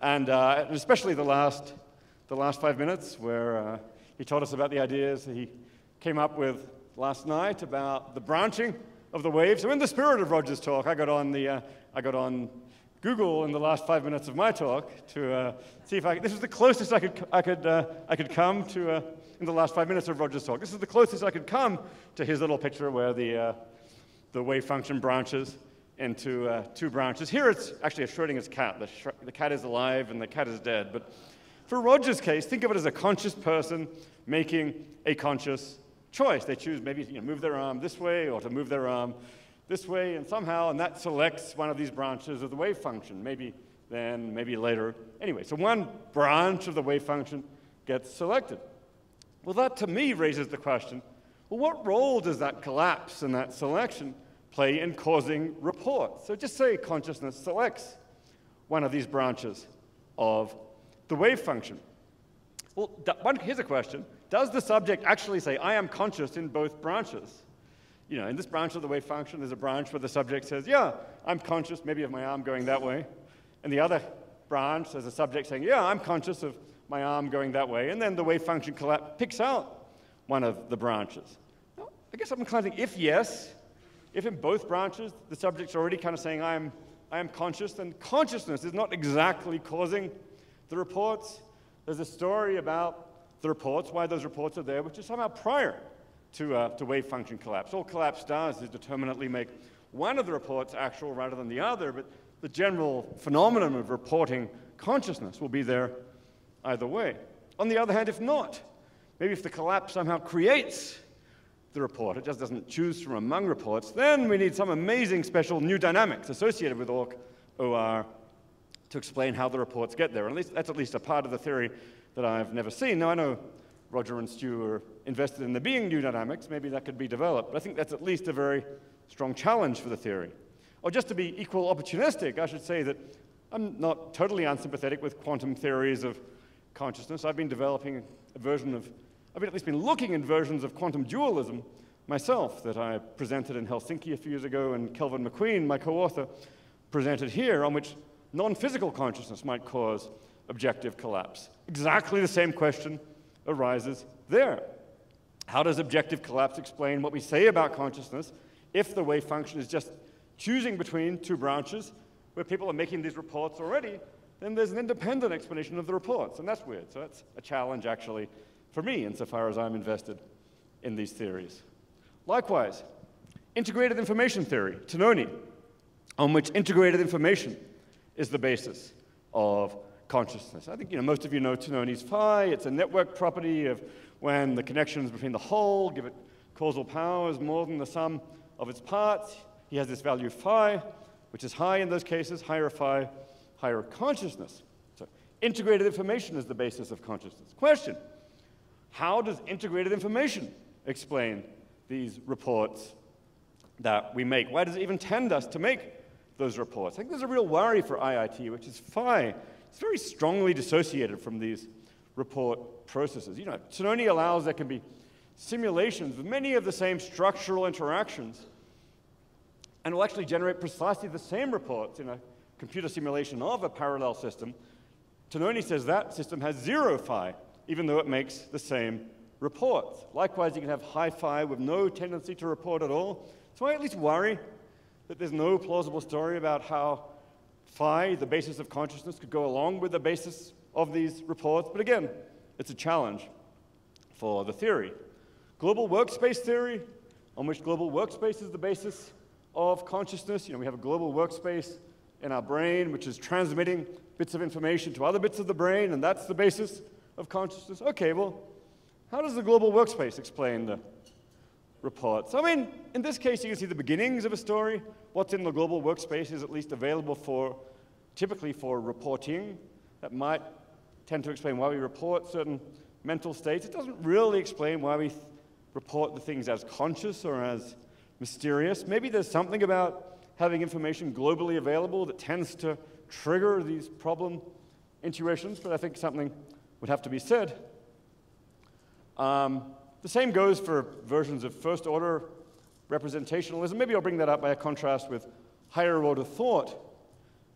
S2: And uh, especially the last, the last five minutes where uh, he told us about the ideas he came up with last night about the branching of the wave. So in the spirit of Roger's talk, I got on, the, uh, I got on Google in the last five minutes of my talk to uh, see if I could, this is the closest I could, I could, uh, I could come to, uh, in the last five minutes of Roger's talk, this is the closest I could come to his little picture where the, the wave function branches into uh, two branches. Here it's actually a Schrodinger's cat. The, sh the cat is alive and the cat is dead. But for Roger's case, think of it as a conscious person making a conscious choice. They choose maybe to you know, move their arm this way or to move their arm this way, and somehow, and that selects one of these branches of the wave function, maybe then, maybe later. Anyway, so one branch of the wave function gets selected. Well, that to me raises the question well, what role does that collapse and that selection play in causing reports. So just say consciousness selects one of these branches of the wave function. Well, here's a question. Does the subject actually say, I am conscious in both branches? You know, in this branch of the wave function, there's a branch where the subject says, yeah, I'm conscious, maybe of my arm going that way. And the other branch, there's a subject saying, yeah, I'm conscious of my arm going that way. And then the wave function picks out one of the branches. I guess I'm inclined to think if yes, if in both branches the subject's already kind of saying, I am, I am conscious, then consciousness is not exactly causing the reports. There's a story about the reports, why those reports are there, which is somehow prior to, uh, to wave function collapse. All collapse does is determinately make one of the reports actual rather than the other, but the general phenomenon of reporting consciousness will be there either way. On the other hand, if not, maybe if the collapse somehow creates the report, it just doesn't choose from among reports, then we need some amazing special new dynamics associated with Orch OR to explain how the reports get there. At least that's at least a part of the theory that I've never seen. Now I know Roger and Stu are invested in there being new dynamics. Maybe that could be developed. But I think that's at least a very strong challenge for the theory. Or just to be equal opportunistic, I should say that I'm not totally unsympathetic with quantum theories of consciousness. I've been developing a version of, I've at least been looking at versions of quantum dualism myself that I presented in Helsinki a few years ago, and Kelvin McQueen, my co-author, presented here, on which non-physical consciousness might cause objective collapse. Exactly the same question arises there. How does objective collapse explain what we say about consciousness if the wave function is just choosing between two branches where people are making these reports already, then there's an independent explanation of the reports, and that's weird. So that's a challenge, actually, for me, insofar as I'm invested in these theories. Likewise, integrated information theory, Tononi, on which integrated information is the basis of consciousness. I think you know, most of you know Tononi's phi. It's a network property of when the connections between the whole give it causal powers more than the sum of its parts. He has this value phi, which is high in those cases, higher phi, higher consciousness. So integrated information is the basis of consciousness. Question, how does integrated information explain these reports that we make? Why does it even tend us to make those reports. I think there's a real worry for IIT, which is phi. It's very strongly dissociated from these report processes. You know, Tononi allows there can be simulations with many of the same structural interactions and will actually generate precisely the same reports in a computer simulation of a parallel system. Tononi says that system has zero phi, even though it makes the same reports. Likewise, you can have high phi with no tendency to report at all. So I at least worry that there's no plausible story about how phi, the basis of consciousness, could go along with the basis of these reports. But again, it's a challenge for the theory. Global workspace theory, on which global workspace is the basis of consciousness. You know, we have a global workspace in our brain, which is transmitting bits of information to other bits of the brain, and that's the basis of consciousness. Okay, well, how does the global workspace explain the reports? I mean, in this case, you can see the beginnings of a story, what's in the global workspace is at least available for, typically for reporting. That might tend to explain why we report certain mental states. It doesn't really explain why we report the things as conscious or as mysterious. Maybe there's something about having information globally available that tends to trigger these problem intuitions, but I think something would have to be said. Um, the same goes for versions of first order representationalism. Maybe I'll bring that up by a contrast with higher order thought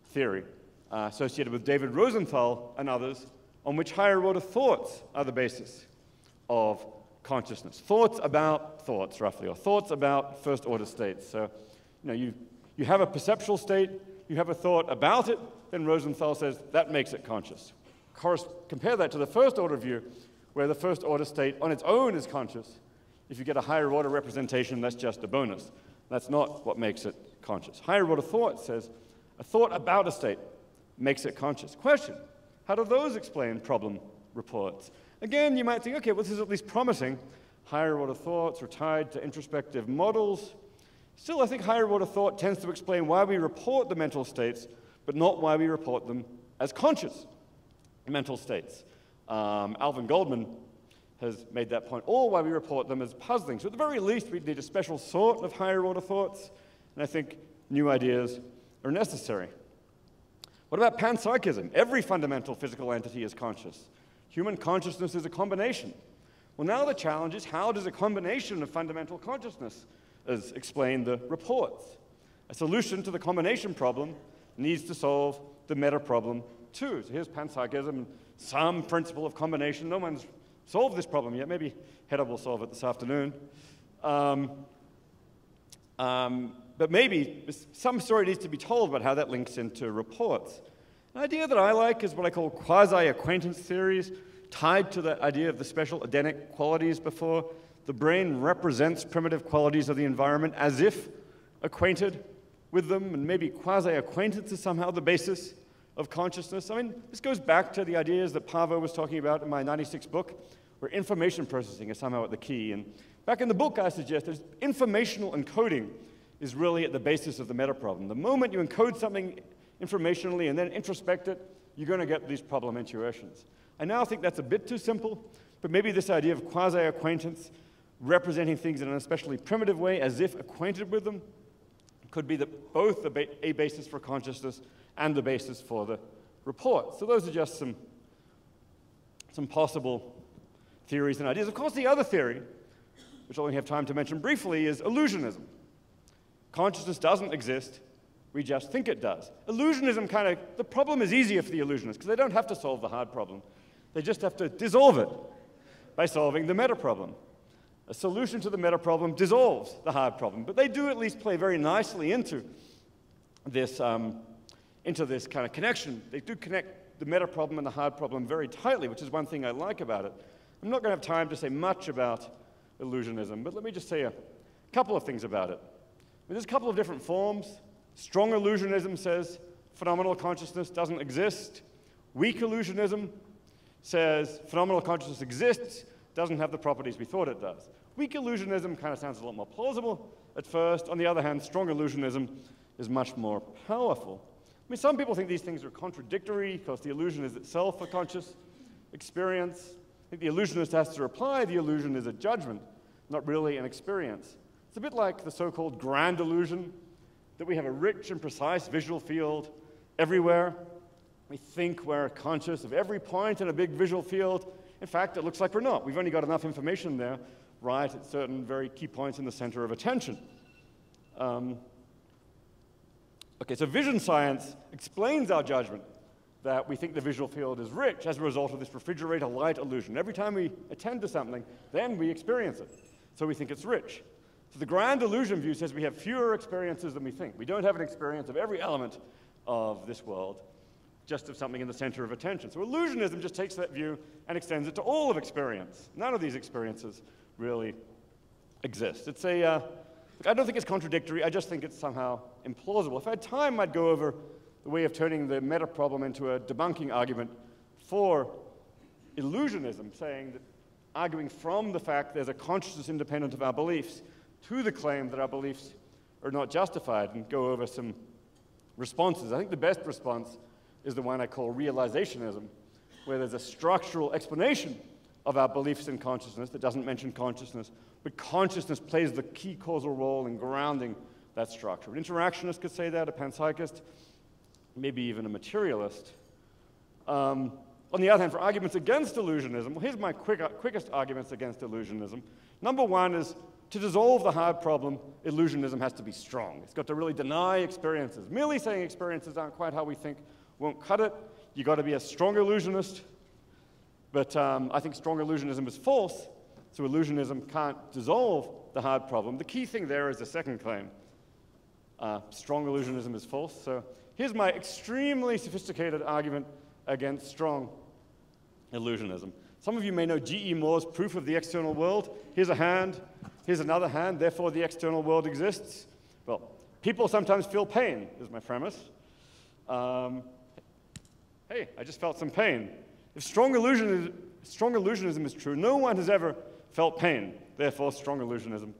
S2: theory uh, associated with David Rosenthal and others, on which higher order thoughts are the basis of consciousness. Thoughts about thoughts, roughly, or thoughts about first order states. So, you know, you, you have a perceptual state, you have a thought about it, then Rosenthal says that makes it conscious. Compare that to the first order view, where the first order state on its own is conscious. If you get a higher order representation, that's just a bonus. That's not what makes it conscious. Higher order thought says a thought about a state makes it conscious. Question How do those explain problem reports? Again, you might think, okay, well, this is at least promising. Higher order thoughts are tied to introspective models. Still, I think higher order thought tends to explain why we report the mental states, but not why we report them as conscious mental states. Um, Alvin Goldman has made that point, or why we report them as puzzling. So at the very least, we need a special sort of higher order thoughts, and I think new ideas are necessary. What about panpsychism? Every fundamental physical entity is conscious. Human consciousness is a combination. Well, now the challenge is how does a combination of fundamental consciousness as explain the reports? A solution to the combination problem needs to solve the meta problem too. So here's panpsychism, some principle of combination. No one's solved this problem yet. Maybe Hedda will solve it this afternoon. Um, um, but maybe some story needs to be told about how that links into reports. An idea that I like is what I call quasi-acquaintance theories, tied to the idea of the special Edenic qualities before. The brain represents primitive qualities of the environment as if acquainted with them, and maybe quasi acquaintance is somehow the basis of consciousness. I mean, this goes back to the ideas that Paavo was talking about in my 96 book, where information processing is somehow at the key. And back in the book, I suggest that informational encoding is really at the basis of the meta problem. The moment you encode something informationally and then introspect it, you're going to get these problem intuitions. I now think that's a bit too simple, but maybe this idea of quasi acquaintance, representing things in an especially primitive way, as if acquainted with them, could be the, both the ba a basis for consciousness and the basis for the report. So those are just some, some possible theories and ideas. Of course, the other theory, which I only have time to mention briefly, is illusionism. Consciousness doesn't exist, we just think it does. Illusionism kind of, the problem is easier for the illusionists because they don't have to solve the hard problem. They just have to dissolve it by solving the meta problem. A solution to the meta problem dissolves the hard problem, but they do at least play very nicely into this, um, into this kind of connection. They do connect the meta problem and the hard problem very tightly, which is one thing I like about it. I'm not going to have time to say much about illusionism, but let me just say a couple of things about it. I mean, there's a couple of different forms. Strong illusionism says phenomenal consciousness doesn't exist. Weak illusionism says phenomenal consciousness exists, doesn't have the properties we thought it does. Weak illusionism kind of sounds a lot more plausible at first. On the other hand, strong illusionism is much more powerful. I mean, some people think these things are contradictory because the illusion is itself a conscious experience. I think the illusionist has to reply the illusion is a judgment, not really an experience. It's a bit like the so called grand illusion that we have a rich and precise visual field everywhere. We think we're conscious of every point in a big visual field, in fact, it looks like we're not. We've only got enough information there, right, at certain very key points in the center of attention. Um, okay, so vision science explains our judgment that we think the visual field is rich as a result of this refrigerator light illusion. Every time we attend to something, then we experience it. So we think it's rich. So the grand illusion view says we have fewer experiences than we think. We don't have an experience of every element of this world just of something in the center of attention. So illusionism just takes that view and extends it to all of experience. None of these experiences really exist. It's a, uh, I don't think it's contradictory, I just think it's somehow implausible. If I had time, I'd go over the way of turning the meta problem into a debunking argument for illusionism, saying that arguing from the fact there's a consciousness independent of our beliefs to the claim that our beliefs are not justified and go over some responses. I think the best response is the one I call realizationism, where there's a structural explanation of our beliefs in consciousness that doesn't mention consciousness, but consciousness plays the key causal role in grounding that structure. An interactionist could say that, a panpsychist, maybe even a materialist. Um, on the other hand, for arguments against illusionism, well, here's my quick, quickest arguments against illusionism. Number one is to dissolve the hard problem, illusionism has to be strong. It's got to really deny experiences. Merely saying experiences aren't quite how we think won't cut it. You've got to be a strong illusionist. But um, I think strong illusionism is false, so illusionism can't dissolve the hard problem. The key thing there is the second claim. Uh, strong illusionism is false. So here's my extremely sophisticated argument against strong illusionism. Some of you may know G.E. Moore's proof of the external world. Here's a hand, here's another hand, therefore the external world exists. Well, people sometimes feel pain, is my premise. Um, hey, I just felt some pain. If strong, illusion is, strong illusionism is true, no one has ever felt pain. Therefore, strong illusionism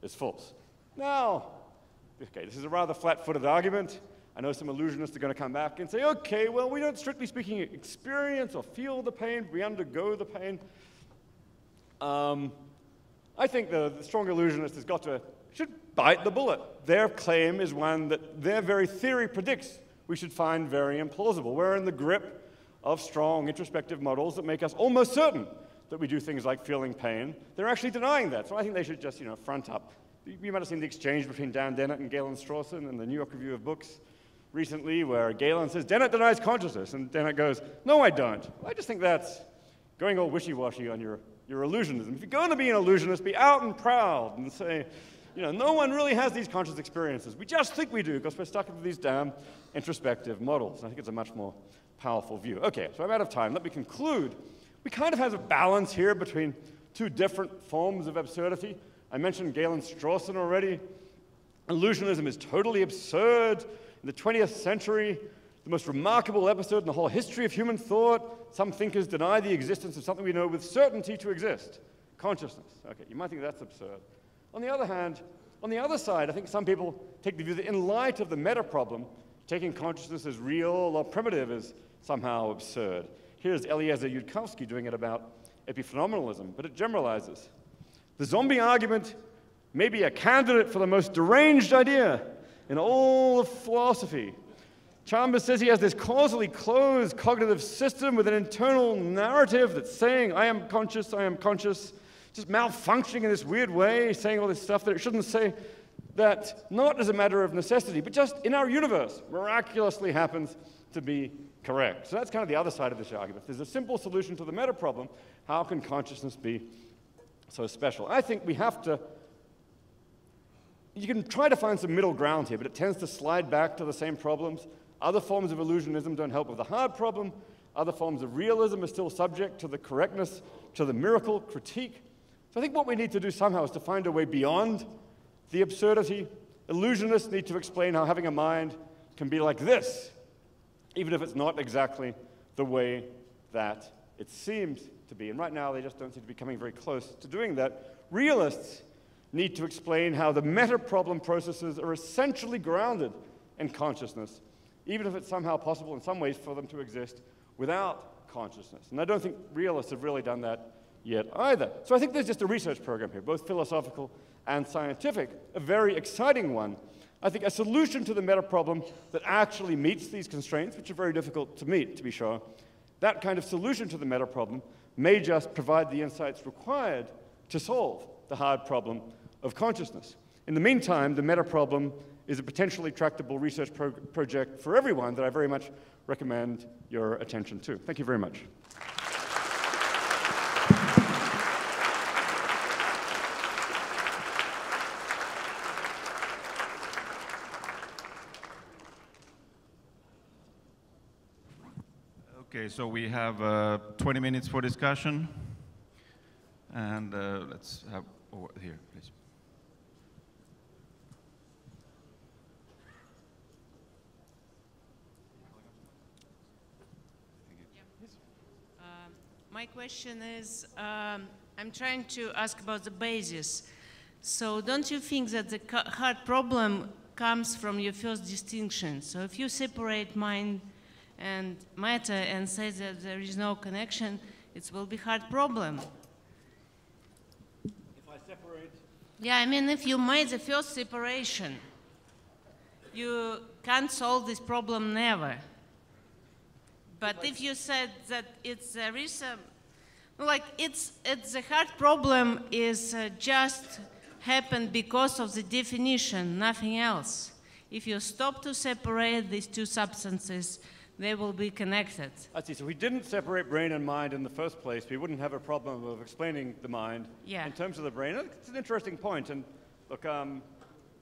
S2: is false. Now, okay, this is a rather flat footed argument. I know some illusionists are going to come back and say, okay, well, we don't strictly speaking experience or feel the pain, we undergo the pain. Um, I think the, the strong illusionist has got to, should bite the bullet. Their claim is one that their very theory predicts we should find very implausible. We're in the grip of strong introspective models that make us almost certain that we do things like feeling pain. They're actually denying that. So I think they should just, you know, front up. You might have seen the exchange between Dan Dennett and Galen Strawson in the New York Review of Books recently, where Galen says, Dennett denies consciousness. And Dennett goes, No, I don't. I just think that's going all wishy washy on your, your illusionism. If you're going to be an illusionist, be out and proud and say, you know, no one really has these conscious experiences. We just think we do because we're stuck into these damn introspective models. I think it's a much more powerful view. Okay, so I'm out of time. Let me conclude. We kind of have a balance here between two different forms of absurdity. I mentioned Galen Strawson already. Illusionism is totally absurd. In the 20th century, the most remarkable episode in the whole history of human thought, some thinkers deny the existence of something we know with certainty to exist consciousness. Okay, you might think that's absurd. On the other hand, on the other side, I think some people take the view that in light of the meta problem, taking consciousness as real or primitive is somehow absurd. Here's Eliezer Yudkowsky doing it about epiphenomenalism, but it generalizes. The zombie argument may be a candidate for the most deranged idea in all of philosophy. Chalmers says he has this causally closed cognitive system with an internal narrative that's saying, I am conscious, I am conscious, just malfunctioning in this weird way, saying all this stuff that it shouldn't say, that not as a matter of necessity, but just in our universe, miraculously happens to be correct. So that's kind of the other side of this argument. There's a simple solution to the meta problem. How can consciousness be so special? I think we have to. You can try to find some middle ground here, but it tends to slide back to the same problems. Other forms of illusionism don't help with the hard problem. Other forms of realism are still subject to the correctness, to the miracle critique. So I think what we need to do somehow is to find a way beyond the absurdity. Illusionists need to explain how having a mind can be like this, even if it's not exactly the way that it seems to be. And right now, they just don't seem to be coming very close to doing that. Realists need to explain how the meta problem processes are essentially grounded in consciousness, even if it's somehow possible in some ways for them to exist without consciousness. And I don't think realists have really done that yet either. So I think there's just a research program here, both philosophical and scientific, a very exciting one. I think a solution to the meta problem that actually meets these constraints, which are very difficult to meet, to be sure, that kind of solution to the meta problem may just provide the insights required to solve the hard problem of consciousness. In the meantime, the meta problem is a potentially tractable research pro project for everyone that I very much recommend your attention to. Thank you very much.
S1: Okay, so we have uh, 20 minutes for discussion. And uh, let's have over here, please.
S3: Um, my question is, um, I'm trying to ask about the basis. So don't you think that the hard problem comes from your first distinction? So if you separate mind and matter and say that there is no connection, it will be hard problem.
S2: If I separate?
S3: Yeah, I mean, if you made the first separation, you can't solve this problem never. But if, if you said that it's there is a, like it's it's a hard problem is uh, just happened because of the definition, nothing else. If you stop to separate these two substances, they will be connected.
S2: I see. So we didn't separate brain and mind in the first place, we wouldn't have a problem of explaining the mind
S3: yeah.
S2: in terms of the brain. It's an interesting point. And look, um,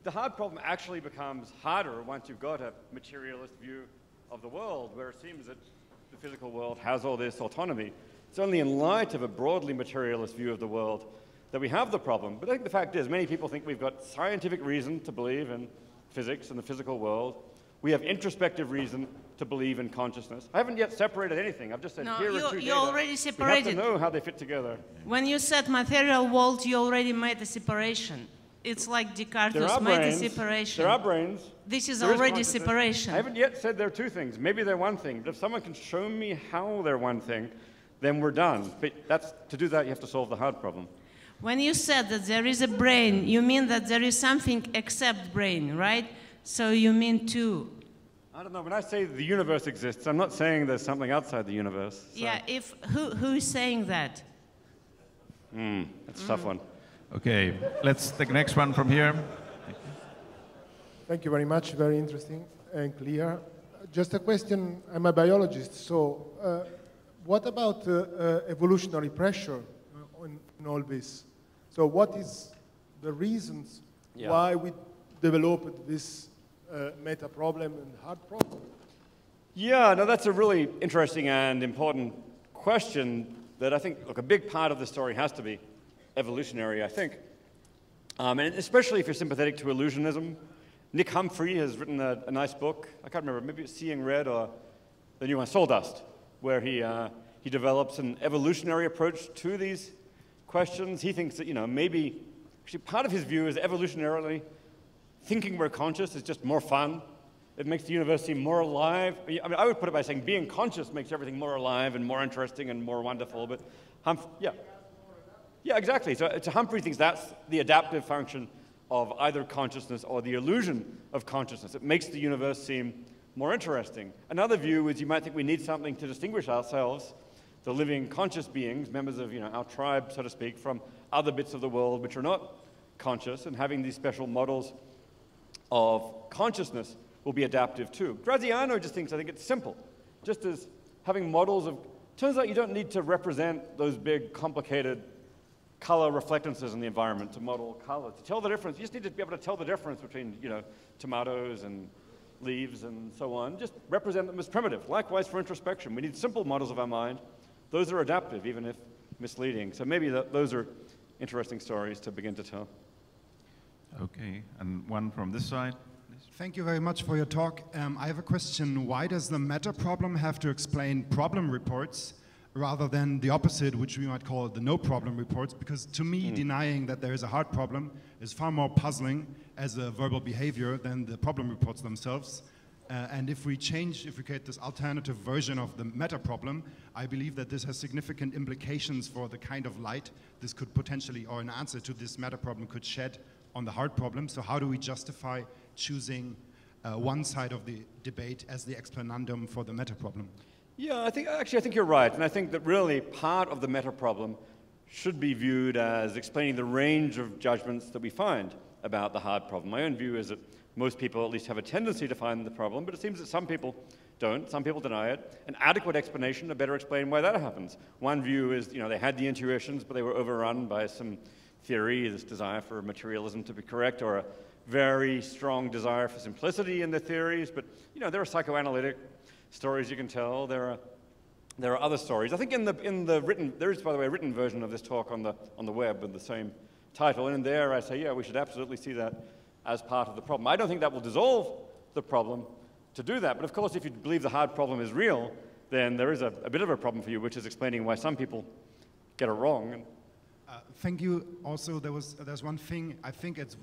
S2: the hard problem actually becomes harder once you've got a materialist view of the world, where it seems that the physical world has all this autonomy. It's only in light of a broadly materialist view of the world that we have the problem. But I think the fact is, many people think we've got scientific reason to believe in physics and the physical world. We have introspective reason to believe in consciousness. I haven't yet separated anything. I've just said
S3: no,
S2: here
S3: you,
S2: are two
S3: you
S2: data.
S3: already separated.
S2: We have to know how they fit together.
S3: When you said material world, you already made a separation. It's like Descartes
S2: there are
S3: made
S2: brains,
S3: a separation.
S2: There are brains.
S3: This is
S2: there
S3: already
S2: is
S3: separation.
S2: I haven't yet said they're two things. Maybe they're one thing. But if someone can show me how they're one thing, then we're done. But that's, to do that, you have to solve the hard problem.
S3: When you said that there is a brain, you mean that there is something except brain, right? So you mean two.
S2: I don't know. When I say the universe exists, I'm not saying there's something outside the universe.
S3: So. Yeah. If who who is saying that?
S2: Hmm. That's a tough one.
S1: Okay. Let's take the next one from here.
S4: Thank you very much. Very interesting and clear. Just a question. I'm a biologist, so uh, what about uh, uh, evolutionary pressure in, in all this? So what is the reasons yeah. why we developed this uh, meta problem and hard problem?
S2: Yeah, no, that's a really interesting and important question that I think, look, a big part of the story has to be evolutionary, I think. Um, and especially if you're sympathetic to illusionism. Nick Humphrey has written a, a, nice book. I can't remember, maybe it's Seeing Red or the new one, Soul Dust, where he, uh, he develops an evolutionary approach to these questions. He thinks that, you know, maybe, actually part of his view is evolutionarily, thinking we're conscious is just more fun. It makes the universe seem more alive. I mean, I would put it by saying being conscious makes everything more alive and more interesting and more wonderful, but Humphrey, yeah. Yeah, exactly. So, so Humphrey thinks that's the adaptive function of either consciousness or the illusion of consciousness. It makes the universe seem more interesting. Another view is you might think we need something to distinguish ourselves, the living conscious beings, members of you know, our tribe, so to speak, from other bits of the world which are not conscious, and having these special models of consciousness will be adaptive too. Graziano just thinks, I think it's simple. Just as having models of, turns out you don't need to represent those big, complicated color reflectances in the environment to model color. To tell the difference, you just need to be able to tell the difference between, you know, tomatoes and leaves and so on. Just represent them as primitive. Likewise for introspection. We need simple models of our mind. Those are adaptive, even if misleading. So maybe those are interesting stories to begin to tell.
S1: Okay, and one from this side.
S5: Thank you very much for your talk. Um, I have a question. Why does the meta problem have to explain problem reports rather than the opposite, which we might call the no problem reports, because to me, mm. denying that there is a hard problem is far more puzzling as a verbal behavior than the problem reports themselves. Uh, and if we change, if we create this alternative version of the meta problem, I believe that this has significant implications for the kind of light this could potentially, or an answer to this meta problem could shed on the hard problem. So how do we justify choosing uh, one side of the debate as the explanandum for the meta problem?
S2: Yeah, I think actually I think you're right, and I think that really part of the meta problem should be viewed as explaining the range of judgments that we find about the hard problem. My own view is that most people at least have a tendency to find the problem, but it seems that some people don't. Some people deny it. An adequate explanation to better explain why that happens. One view is, you know, they had the intuitions, but they were overrun by some theory, this desire for materialism to be correct, or a very strong desire for simplicity in the theories. But, you know, there are psychoanalytic stories you can tell. There are, there are other stories. I think in the, in the written, there is, by the way, a written version of this talk on the, on the web with the same title. And in there I say, yeah, we should absolutely see that as part of the problem. I don't think that will dissolve the problem to do that. But of course, if you believe the hard problem is real, then there is a, a bit of a problem for you, which is explaining why some people get it wrong.
S5: Uh, thank you. Also, there was, there's one thing, I think it's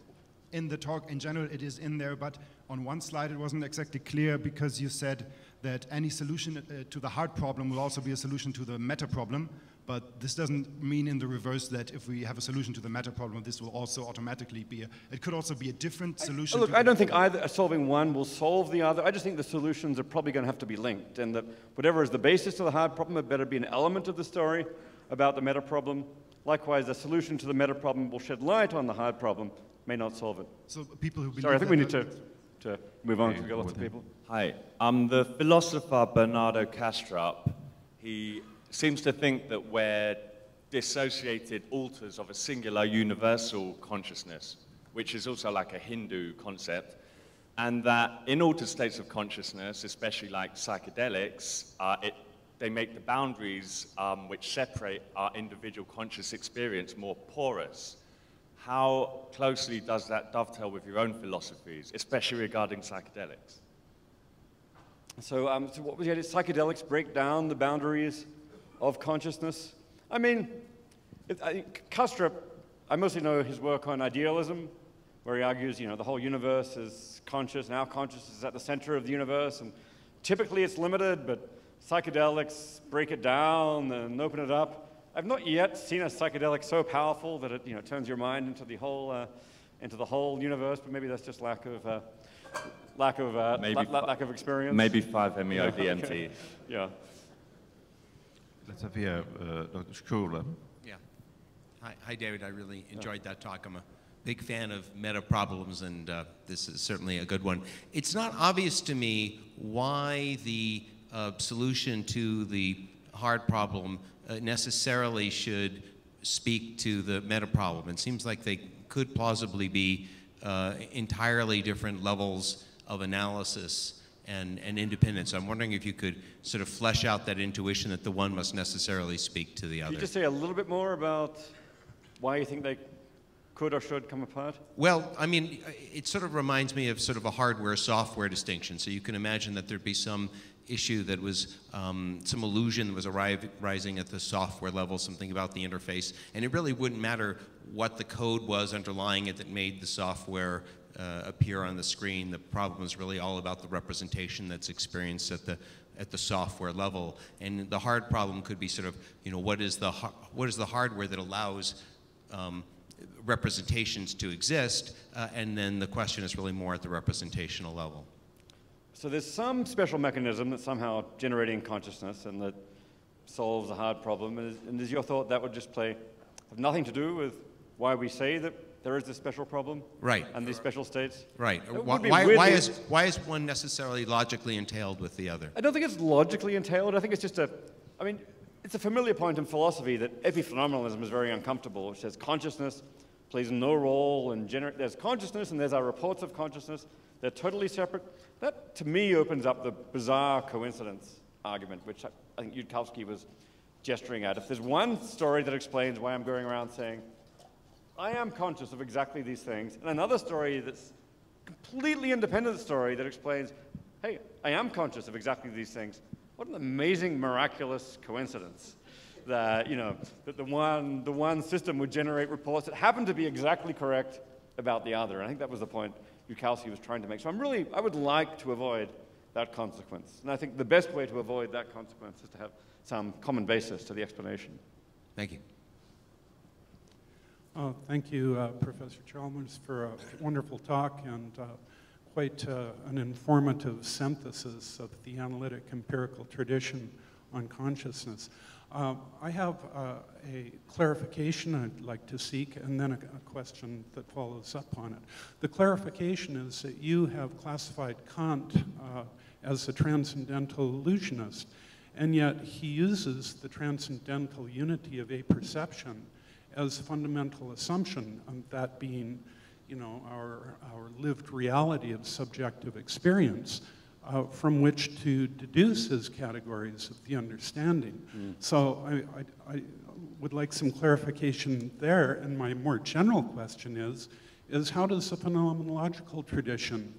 S5: in the talk in general, it is in there, but on one slide it wasn't exactly clear because you said that any solution uh, to the hard problem will also be a solution to the meta problem. But this doesn't mean in the reverse that if we have a solution to the meta problem, this will also automatically be a, it could also be a different solution.
S2: I, look, I don't think either solving one will solve the other. I just think the solutions are probably going to have to be linked, and that whatever is the basis of the hard problem, it better be an element of the story about the meta problem. Likewise, the solution to the meta problem will shed light on the hard problem, may not solve it.
S5: So people who believe
S2: Sorry, I think we need to, to move on because we've got lots of people.
S6: Hi, um, the philosopher Bernardo Kastrup, he seems to think that we're dissociated alters of a singular universal consciousness, which is also like a Hindu concept, and that in altered states of consciousness, especially like psychedelics, uh, it, they make the boundaries um, which separate our individual conscious experience more porous. How closely does that dovetail with your own philosophies, especially regarding psychedelics?
S2: So, um, so what was it? Psychedelics break down the boundaries of consciousness. I mean, it, I, I mostly know his work on idealism, where he argues, you know, the whole universe is conscious, and our consciousness is at the center of the universe, and typically it's limited, but psychedelics break it down and open it up. I've not yet seen a psychedelic so powerful that it you know, turns your mind into the whole, uh, into the whole universe, but maybe that's just lack of, uh, lack of, uh, maybe la lack of experience.
S6: Maybe 5-MeO DMT.
S2: okay. Yeah.
S1: Let's have here uh, Dr. Schooler.
S7: Yeah. Hi, hi, David. I really enjoyed that talk. I'm a big fan of meta problems, and uh, this is certainly a good one. It's not obvious to me why the uh, solution to the hard problem uh, necessarily should speak to the meta problem. It seems like they could plausibly be uh, entirely different levels of analysis and, and independence. So I'm wondering if you could sort of flesh out that intuition that the one must necessarily speak to the other.
S2: Can you just say a little bit more about why you think they could or should come apart?
S7: Well, I mean, it sort of reminds me of sort of a hardware-software distinction. So you can imagine that there'd be some issue that was um, some illusion that was arising at the software level, something about the interface, and it really wouldn't matter what the code was underlying it that made the software uh, appear on the screen. The problem is really all about the representation that's experienced at the at the software level. And the hard problem could be sort of, you know, what is the what is the hardware that allows um, representations to exist? Uh, and then the question is really more at the representational level.
S2: So there's some special mechanism that's somehow generating consciousness and that solves a hard problem. And is, and is your thought that would just play have nothing to do with why we say that there is this special problem?
S7: Right.
S2: And these special states?
S7: Right. Why, why, is, why is one necessarily logically entailed with the other?
S2: I don't think it's logically entailed. I think it's just a, I mean, it's a familiar point in philosophy that epiphenomenalism is very uncomfortable. It says consciousness plays no role in generate. There's consciousness and there's our reports of consciousness. They're totally separate. That, to me, opens up the bizarre coincidence argument, which I, I think Yudkowsky was gesturing at. If there's one story that explains why I'm going around saying, I am conscious of exactly these things, and another story that's completely independent story that explains, hey, I am conscious of exactly these things. What an amazing, miraculous coincidence that, you know, that the one, the one system would generate reports that happen to be exactly correct about the other. And I think that was the point Yudkowsky was trying to make. So I'm really, I would like to avoid that consequence. And I think the best way to avoid that consequence is to have some common basis to the explanation.
S7: Thank you.
S8: Oh, thank you, uh, Professor Chalmers, for a wonderful talk and uh, quite uh, an informative synthesis of the analytic empirical tradition on consciousness. Uh, I have uh, a clarification I'd like to seek and then a, a, question that follows up on it. The clarification is that you have classified Kant uh, as a transcendental illusionist, and yet he uses the transcendental unity of apperception as a fundamental assumption, um, that being, you know, our, our lived reality of subjective experience, uh, from which to deduce his categories of the understanding. Mm. So I, I, I, would like some clarification there, and my more general question is, is how does the phenomenological tradition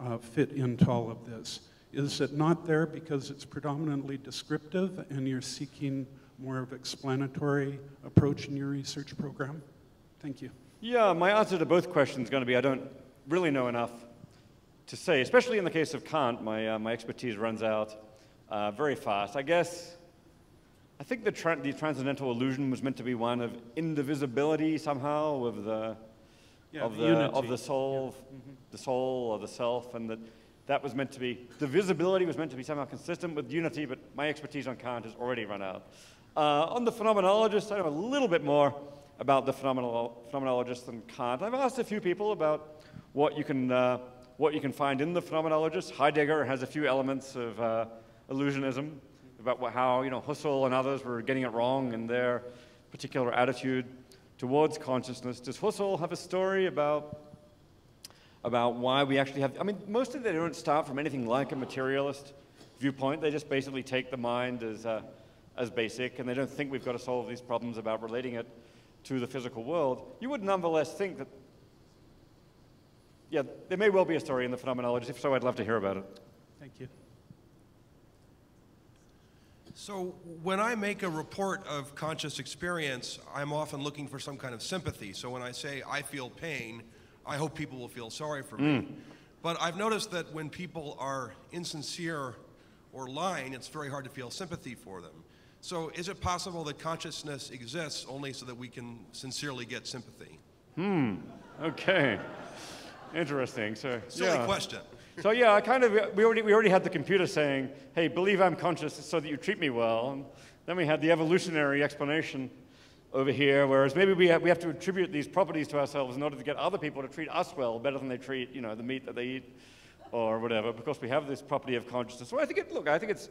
S8: uh, fit into all of this? Is it not there because it's predominantly descriptive and you're seeking more of explanatory approach in your research program? Thank you.
S2: Yeah, my answer to both questions is going to be I don't really know enough to say, especially in the case of Kant, my, uh, my expertise runs out uh, very fast. I guess, I think the, tra the transcendental illusion was meant to be one of indivisibility somehow of the, yeah, of, the, the of the soul, yeah. mm -hmm. the soul or the self, and that that was meant to be, the visibility was meant to be somehow consistent with unity, but my expertise on Kant has already run out. Uh, on the phenomenologist, I know a little bit more about the phenomenolo phenomenologist than Kant. I've asked a few people about what you can, uh, what you can find in the phenomenologist. Heidegger has a few elements of uh, illusionism about what, how you know, Husserl and others were getting it wrong in their particular attitude towards consciousness. Does Husserl have a story about, about why we actually have, I mean, mostly they don't start from anything like a materialist viewpoint. They just basically take the mind as uh, as basic, and they don't think we've got to solve these problems about relating it to the physical world, you would nonetheless think that, yeah, there may well be a story in the phenomenology. If so, I'd love to hear about it.
S8: Thank you.
S9: So when I make a report of conscious experience, I'm often looking for some kind of sympathy. So when I say I feel pain, I hope people will feel sorry for me. Mm. But I've noticed that when people are insincere or lying, it's very hard to feel sympathy for them. So is it possible that consciousness exists only so that we can sincerely get sympathy?
S2: Hmm. Okay. Interesting. So
S9: silly yeah. question.
S2: So yeah, I kind of we already we already had the computer saying, "Hey, believe I'm conscious so that you treat me well." And then we had the evolutionary explanation over here, whereas maybe we have, we have to attribute these properties to ourselves in order to get other people to treat us well, better than they treat you know the meat that they eat or whatever, because we have this property of consciousness. So I think it, look, I think it's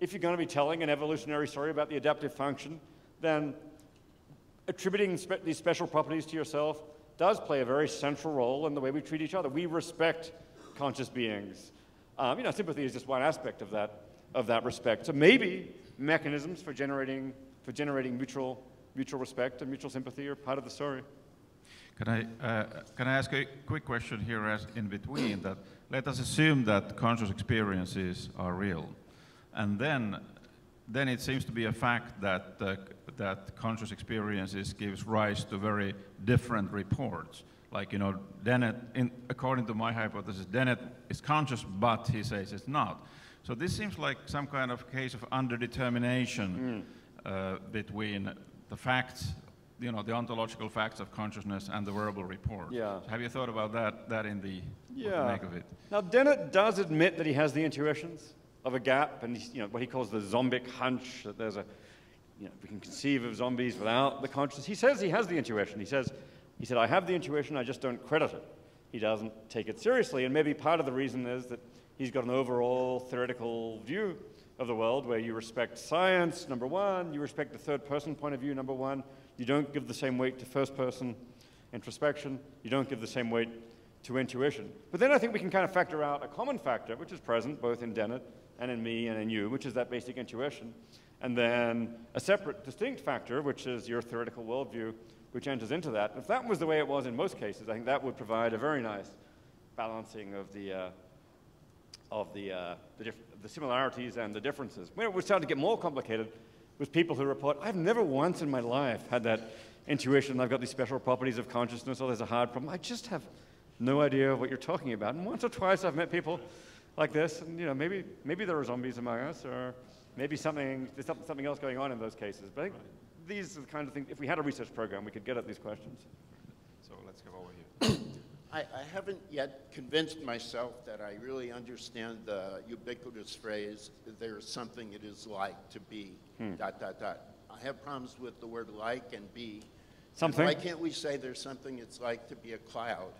S2: if you're going to be telling an evolutionary story about the adaptive function, then attributing spe these special properties to yourself does play a very central role in the way we treat each other. We respect conscious beings. Um, you know, sympathy is just one aspect of that, of that respect. So maybe mechanisms for generating, for generating mutual, mutual respect and mutual sympathy are part of the story.
S1: Can I, uh, can I ask a quick question here as in between that let us assume that conscious experiences are real. And then, then it seems to be a fact that, uh, that conscious experiences gives rise to very different reports. Like, you know, Dennett, in, according to my hypothesis, Dennett is conscious, but he says it's not. So this seems like some kind of case of underdetermination mm. uh, between the facts you know, the ontological facts of consciousness and the verbal report.
S2: Yeah.
S1: So have you thought about that, that in the,
S2: yeah.
S1: make of it?
S2: Now, Dennett does admit that he has the intuitions of a gap and, you know, what he calls the zombic hunch, that there's a, you know, we can conceive of zombies without the consciousness. He says he has the intuition. He says, he said, I have the intuition, I just don't credit it. He doesn't take it seriously, and maybe part of the reason is that he's got an overall theoretical view of the world where you respect science, number one, you respect the third person point of view, number one, you don't give the same weight to first person introspection. You don't give the same weight to intuition. But then I think we can kind of factor out a common factor, which is present both in Dennett and in me and in you, which is that basic intuition. And then a separate, distinct factor, which is your theoretical worldview, which enters into that. If that was the way it was in most cases, I think that would provide a very nice balancing of the, uh, of the, uh, the, the, similarities and the differences. When it would to get more complicated, with people who report, I've never once in my life had that intuition, I've got these special properties of consciousness, or there's a hard problem. I just have no idea what you're talking about. And once or twice I've met people like this, and you know, maybe, maybe there are zombies among us, or maybe something, there's something else going on in those cases. But I think these are the kind of things, if we had a research program, we could get at these questions.
S1: So let's go over here.
S10: I, I, haven't yet convinced myself that I really understand the ubiquitous phrase, there's something it is like to be, hmm. dot, dot, dot. I have problems with the word like and be.
S2: Something?
S10: why can't we say there's something it's like to be a cloud?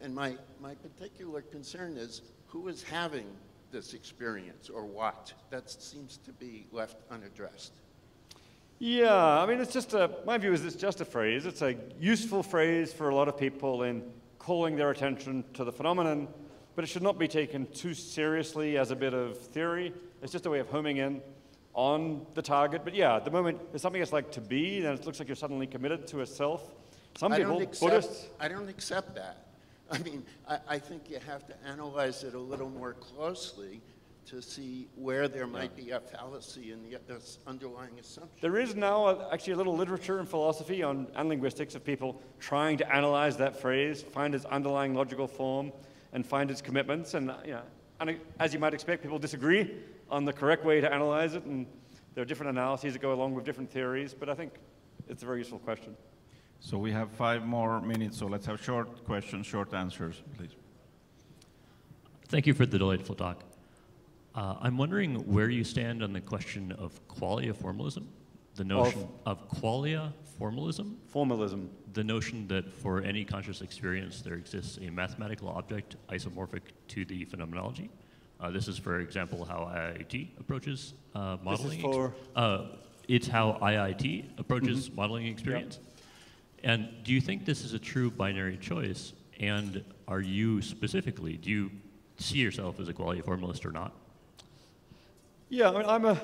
S10: And my, my particular concern is who is having this experience or what? That seems to be left unaddressed.
S2: Yeah, I mean, it's just a, my view is it's just a phrase. It's a useful phrase for a lot of people in calling their attention to the phenomenon, but it should not be taken too seriously as a bit of theory. It's just a way of homing in on the target. But yeah, at the moment, there's something it's like to be, then it looks like you're suddenly committed to a self. Some
S10: I
S2: people,
S10: accept,
S2: Buddhists.
S10: I don't accept that. I mean, I, I think you have to analyze it a little more closely to see where there might be a fallacy in the, uh, this underlying assumption.
S2: There is now a, actually a little literature and philosophy on, and linguistics of people trying to analyze that phrase, find its underlying logical form, and find its commitments. And, uh, you know, and as you might expect, people disagree on the correct way to analyze it, and there are different analyses that go along with different theories, but I think it's a very useful question.
S1: So we have five more minutes, so let's have short questions, short answers, please.
S11: Thank you for the delightful talk. Uh, I'm wondering where you stand on the question of qualia formalism, the notion of, of qualia formalism.
S2: Formalism.
S11: The notion that for any conscious experience there exists a mathematical object isomorphic to the phenomenology. Uh, this is, for example, how IIT approaches uh, modeling.
S2: This is for?
S11: Uh, it's how IIT approaches mm -hmm. modeling experience. Yep. And do you think this is a true binary choice? And are you specifically, do you see yourself as a qualia formalist or not?
S2: Yeah, I mean, I'm an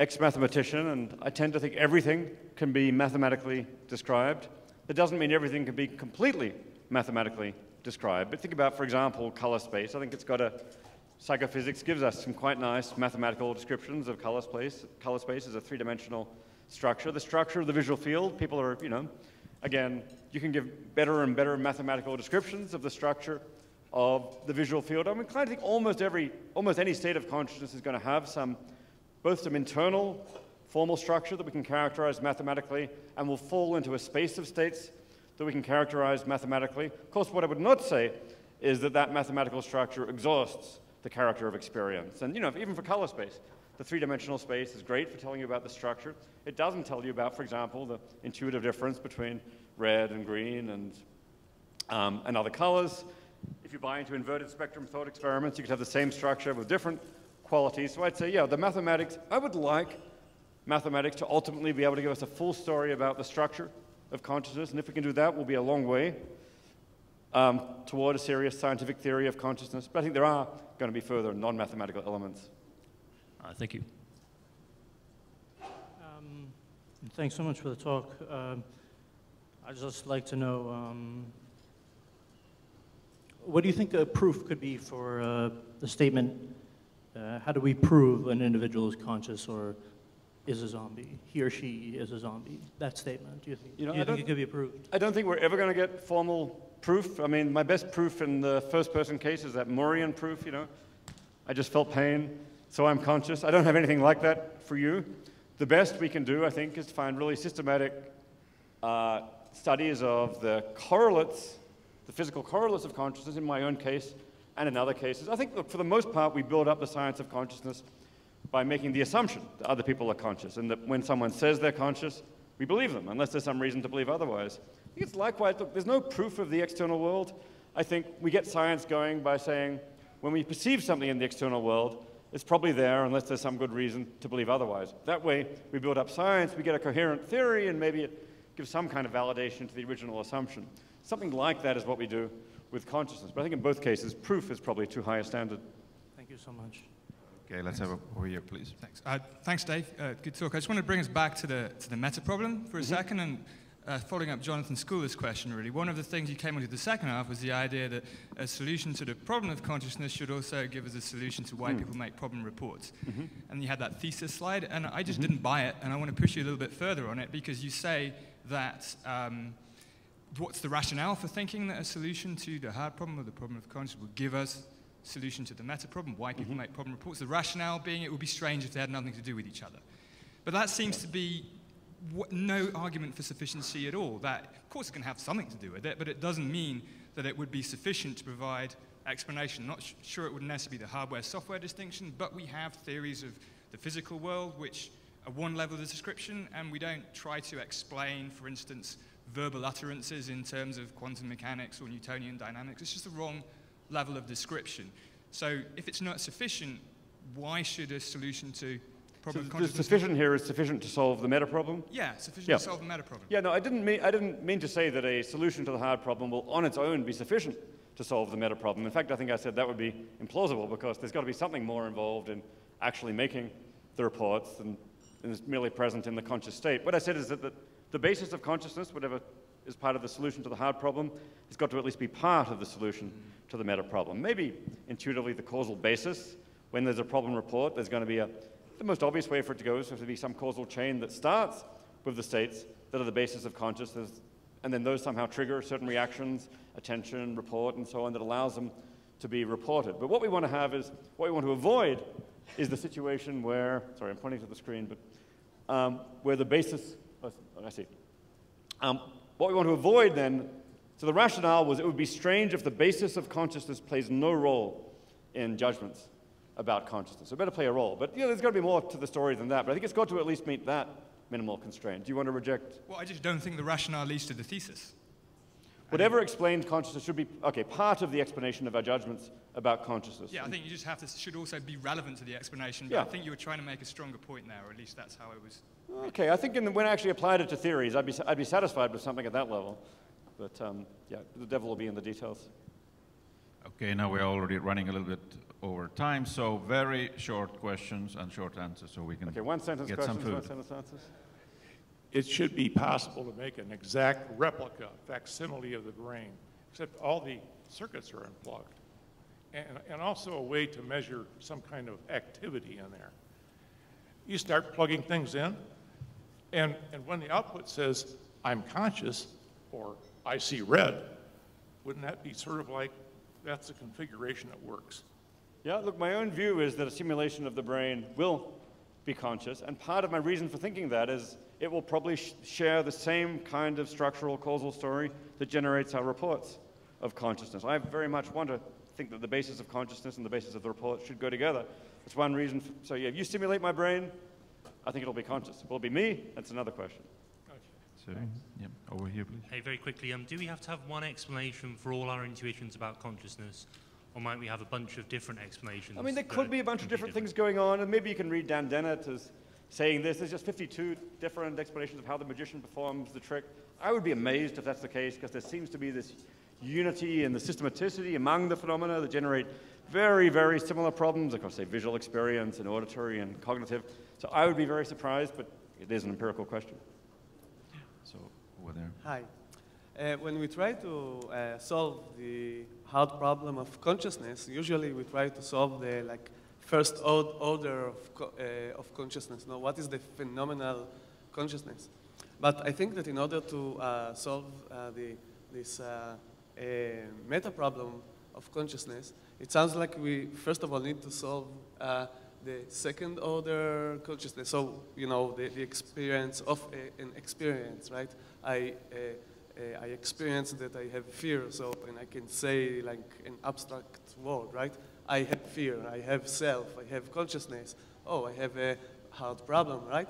S2: ex-mathematician, and I tend to think everything can be mathematically described. It doesn't mean everything can be completely mathematically described. But think about, for example, color space. I think it's got a psychophysics gives us some quite nice mathematical descriptions of color space. Color space is a three-dimensional structure. The structure of the visual field, people are, you know, again, you can give better and better mathematical descriptions of the structure of the visual field. I'm inclined to think almost every, almost any state of consciousness is going to have some, both some internal formal structure that we can characterize mathematically and will fall into a space of states that we can characterize mathematically. Of course, what I would not say is that that mathematical structure exhausts the character of experience. And you know, even for color space, the three-dimensional space is great for telling you about the structure. It doesn't tell you about, for example, the intuitive difference between red and green and, um, and other colors. If you buy into inverted spectrum thought experiments, you could have the same structure with different qualities. So I'd say, yeah, the mathematics, I would like mathematics to ultimately be able to give us a full story about the structure of consciousness. And if we can do that, we'll be a long way um, toward a serious scientific theory of consciousness. But I think there are going to be further non-mathematical elements.
S11: Uh, thank you.
S12: Um, thanks so much for the talk. Um, I'd just like to know um, what do you think a proof could be for uh, the statement? Uh, how do we prove an individual is conscious or is a zombie? He or she is a zombie. That statement. Do you think,
S2: You know,
S12: do you think it could be proved?
S2: I don't think we're ever going to get formal proof. I mean, my best proof in the first person case is that Moorean proof, you know. I just felt pain, so I'm conscious. I don't have anything like that for you. The best we can do, I think, is to find really systematic uh, studies of the correlates, the physical correlates of consciousness in my own case and in other cases. I think, look, for the most part, we build up the science of consciousness by making the assumption that other people are conscious and that when someone says they're conscious, we believe them, unless there's some reason to believe otherwise. I think it's likewise, look, there's no proof of the external world. I think we get science going by saying when we perceive something in the external world, it's probably there unless there's some good reason to believe otherwise. That way, we build up science, we get a coherent theory, and maybe it gives some kind of validation to the original assumption. Something like that is what we do with consciousness. But I think in both cases, proof is probably too high a standard.
S12: Thank you so much.
S1: Okay, let's have a over here, please.
S13: Thanks. Uh, thanks, Dave. Uh, good talk. I just want to bring us back to the to the meta problem for a second, and uh, following up Jonathan Schooler's question. Really, one of the things you came onto the second half was the idea that a solution to the problem of consciousness should also give us a solution to why
S2: Hmm.
S13: people make problem reports.
S2: Mhm.
S13: And you had that thesis slide, and I just didn't buy it, and I want to push you a little bit further on it because you say that. Um, What's the rationale for thinking that a solution to the hard problem or the problem of consciousness will give us solution to the meta problem, why people make problem reports? The rationale being it would be strange if they had nothing to do with each other. But that seems to be wh- no argument for sufficiency at all. That, of course, it can have something to do with it, but it doesn't mean that it would be sufficient to provide explanation. Not sure it would necessarily be the hardware-software distinction, but we have theories of the physical world which are one level of the description, and we don't try to explain, for instance, verbal utterances in terms of quantum mechanics or Newtonian dynamics. It's just the wrong level of description. So if it's not sufficient, why should a solution to
S2: So the sufficient here is sufficient to solve the meta problem?
S13: Yeah, sufficient
S2: Yeah.
S13: to solve the meta problem.
S2: Yeah, no, I didn't, mean, I didn't mean to say that a solution to the hard problem will on its own be sufficient to solve the meta problem. In fact, I think I said that would be implausible because there's got to be something more involved in actually making the reports than, than is merely present in the conscious state. What I said is that the, the basis of consciousness, whatever is part of the solution to the hard problem, has got to at least be part of the solution to the meta problem. Maybe intuitively the causal basis. When there's a problem report, there's going to be a, the most obvious way for it to go is to be some causal chain that starts with the states that are the basis of consciousness, and then those somehow trigger certain reactions, attention, report, and so on, that allows them to be reported. But what we want to have is, what we want to avoid is the situation where, sorry, I'm pointing to the screen, but um, where the basis, oh, I see. Um, what we want to avoid then, so the rationale was it would be strange if the basis of consciousness plays no role in judgments about consciousness. So it better play a role. But you know, there's got to be more to the story than that. But I think it's got to at least meet that minimal constraint. Do you want to reject?
S13: Well, I just don't think the rationale leads to the thesis.
S2: Whatever explained consciousness should be, okay, part of the explanation of our judgments about consciousness.
S13: Yeah, I think you just have to, should also be relevant to the explanation. But
S2: Yeah.
S13: I think you were trying to make a stronger point there, or at least that's how it was.
S2: Okay, I think in the, when I actually applied it to theories, I'd be, I'd be satisfied with something at that level. But um, yeah, the devil will be in the details.
S1: Okay, now we're already running a little bit over time, so very short questions and short answers so we can
S2: Okay, one sentence
S1: get some
S2: questions, one sentence answers.
S14: it should be possible to make an exact replica, facsimile of the brain, except all the circuits are unplugged. And, and also a way to measure some kind of activity in there. You start plugging things in, and, and when the output says, I'm conscious, or I see red, wouldn't that be sort of like, that's the configuration that works?
S2: Yeah, look, my own view is that a simulation of the brain will be conscious, and part of my reason for thinking that is it will probably sh- share the same kind of structural causal story that generates our reports of consciousness. I very much want to think that the basis of consciousness and the basis of the report should go together. That's one reason. f so, yeah, if you simulate my brain, I think it'll be conscious. Will it be me? That's another question.
S1: So, yeah, over here, please.
S15: Hey, very quickly, um, do we have to have one explanation for all our intuitions about consciousness, or might we have a bunch of different explanations?
S2: I mean, there could be a bunch of
S15: completely
S2: different things going on, and maybe you can read Dan Dennett as saying this. There's just 52 different explanations of how the magician performs the trick. I would be amazed if that's the case, because there seems to be this unity and the systematicity among the phenomena that generate very, very similar problems across, say, visual experience and auditory and cognitive. So I would be very surprised, but it is an empirical question.
S1: So, over there.
S16: Hi. Uh, when we try to uh, solve the hard problem of consciousness, usually we try to solve the like first order of, co uh, of consciousness. No, what is the phenomenal consciousness? But I think that in order to uh, solve uh, the, this uh, meta problem of consciousness, it sounds like we first of all need to solve the second order consciousness. So, you know, the, the experience of a, an experience, right? I, uh, uh, I experience that I have fear, so, and I can say like an abstract word, right? I have fear, I have self, I have consciousness. Oh, I have a hard problem, right?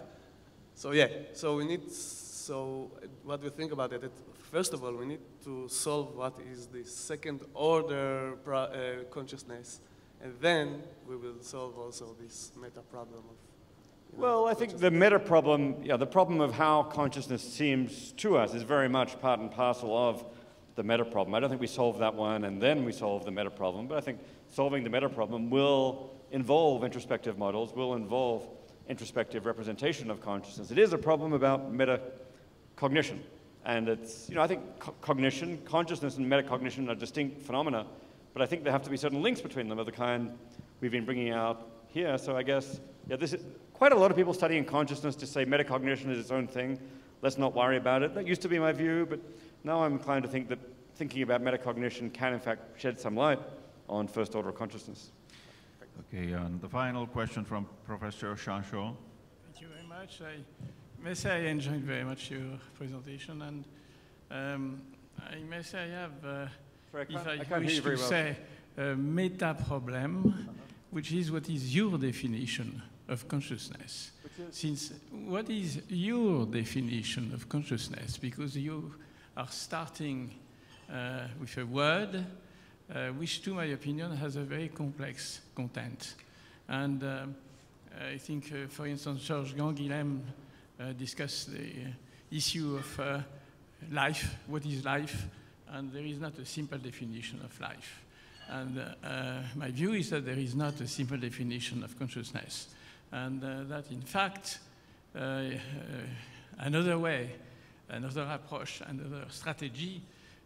S16: So yeah, so we need, so what we think about it, that first of all, we need to solve what is the second order uh, consciousness and then we will solve also this meta problem of.
S2: Well, I think the meta problem, yeah, the problem of how consciousness seems to us is very much part and parcel of the meta problem. I don't think we solve that one and then we solve the meta problem, but I think solving the meta problem will involve introspective models, will involve introspective representation of consciousness. It is a problem about metacognition. And it's, you know, I think co cognition, consciousness and metacognition are distinct phenomena but I think there have to be certain links between them of the kind we've been bringing out here. So I guess, yeah, this is quite a lot of people studying consciousness to say metacognition is its own thing. Let's not worry about it. That used to be my view, but now I'm inclined to think that thinking about metacognition can, in fact, shed some light on first order consciousness.
S1: Okay, and the final question from Professor Changeux.
S17: Thank you very much. I may say I enjoyed very much your presentation, and um, I may say I have uh,
S2: Sorry, I
S17: if I,
S2: I can't
S17: wish
S2: hear you very
S17: to
S2: well.
S17: say a meta problem, which is what is your definition of consciousness. Since what is your definition of consciousness? Because you are starting uh, with a word uh, which, to my opinion, has a very complex content. And uh, I think, uh, for instance, Georges Canguilhem uh, discussed the issue of uh, life, what is life, and there is not a simple definition of life. And my view is that there is not a simple definition of consciousness, and uh, that in fact, uh, uh, another way, another approach, another strategy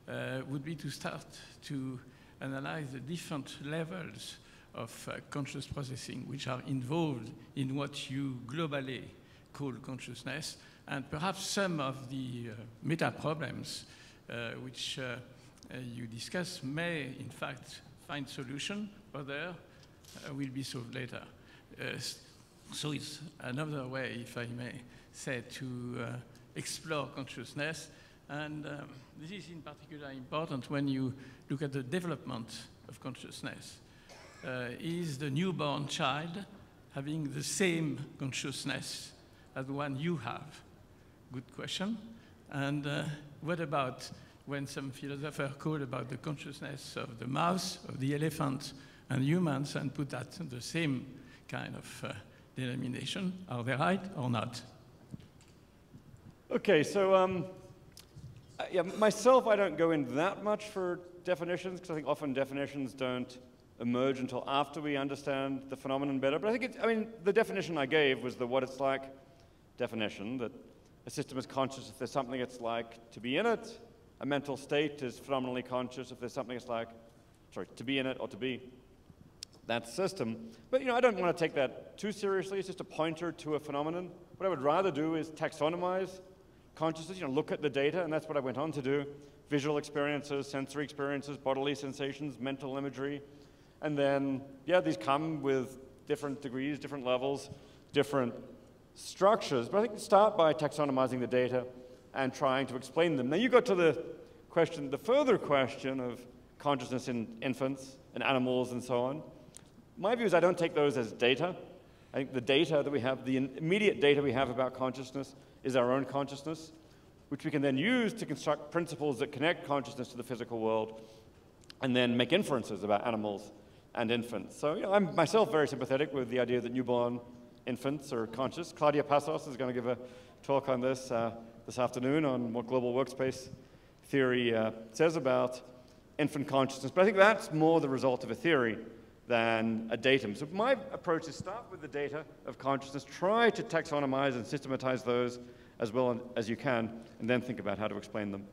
S17: uh, would be to start to analyze the different levels of conscious processing which are involved in what you globally call consciousness, and perhaps some of the meta problems uh, which uh, uh, you discuss may, in fact, find solution, other will be solved later. So it's another way, if I may say, to explore consciousness. And um, this is in particular important when you look at the development of consciousness. Uh, is the newborn child having the same consciousness as the one you have? Good question. And uh, what about when some philosopher called about the consciousness of the mouse, of the elephant, and humans, and put that in the same kind of uh, denomination? Are they right or not?
S2: Okay, so um, uh, yeah, myself, I don't go in that much for definitions because I think often definitions don't emerge until after we understand the phenomenon better. But I think, it, I mean, the definition I gave was the what it's like definition that a system is conscious if there's something it's like to be in it. A mental state is phenomenally conscious if there's something it's like, sorry, to be in it or to be that system. But you know, I don't want to take that too seriously. It's just a pointer to a phenomenon. What I would rather do is taxonomize consciousness, you know, look at the data, and that's what I went on to do. Visual experiences, sensory experiences, bodily sensations, mental imagery. And then, yeah, these come with different degrees, different levels, different structures, but I think start by taxonomizing the data and trying to explain them. Now you got to the question, the further question of consciousness in infants and animals and so on. My view is I don't take those as data. I think the data that we have, the immediate data we have about consciousness is our own consciousness, which we can then use to construct principles that connect consciousness to the physical world and then make inferences about animals and infants. So you know, I'm myself very sympathetic with the idea that newborn infants are conscious. Claudia Passos is going to give a talk on this uh, this afternoon on what global workspace theory uh, says about infant consciousness. But I think that's more the result of a theory than a datum. So my approach is start with the data of consciousness, try to taxonomize and systematize those as well as you can, and then think about how to explain them.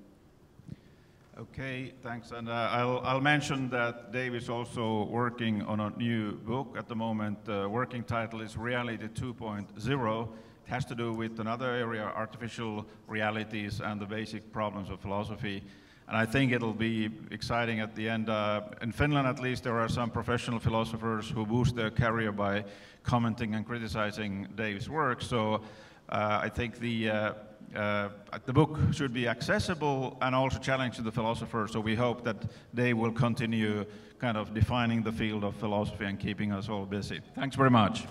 S1: Okay, thanks. And uh, I'll, I'll mention that Dave is also working on a new book at the moment. The working title is Reality 2.0. It has to do with another area, artificial realities and the basic problems of philosophy. And I think it'll be exciting at the end. Uh, in Finland, at least, there are some professional philosophers who boost their career by commenting and criticizing Dave's work. So uh, I think the, uh, uh, the book should be accessible and also challenge to the philosopher. So we hope that Dave will continue kind of defining the field of philosophy and keeping us all busy. Thanks very much.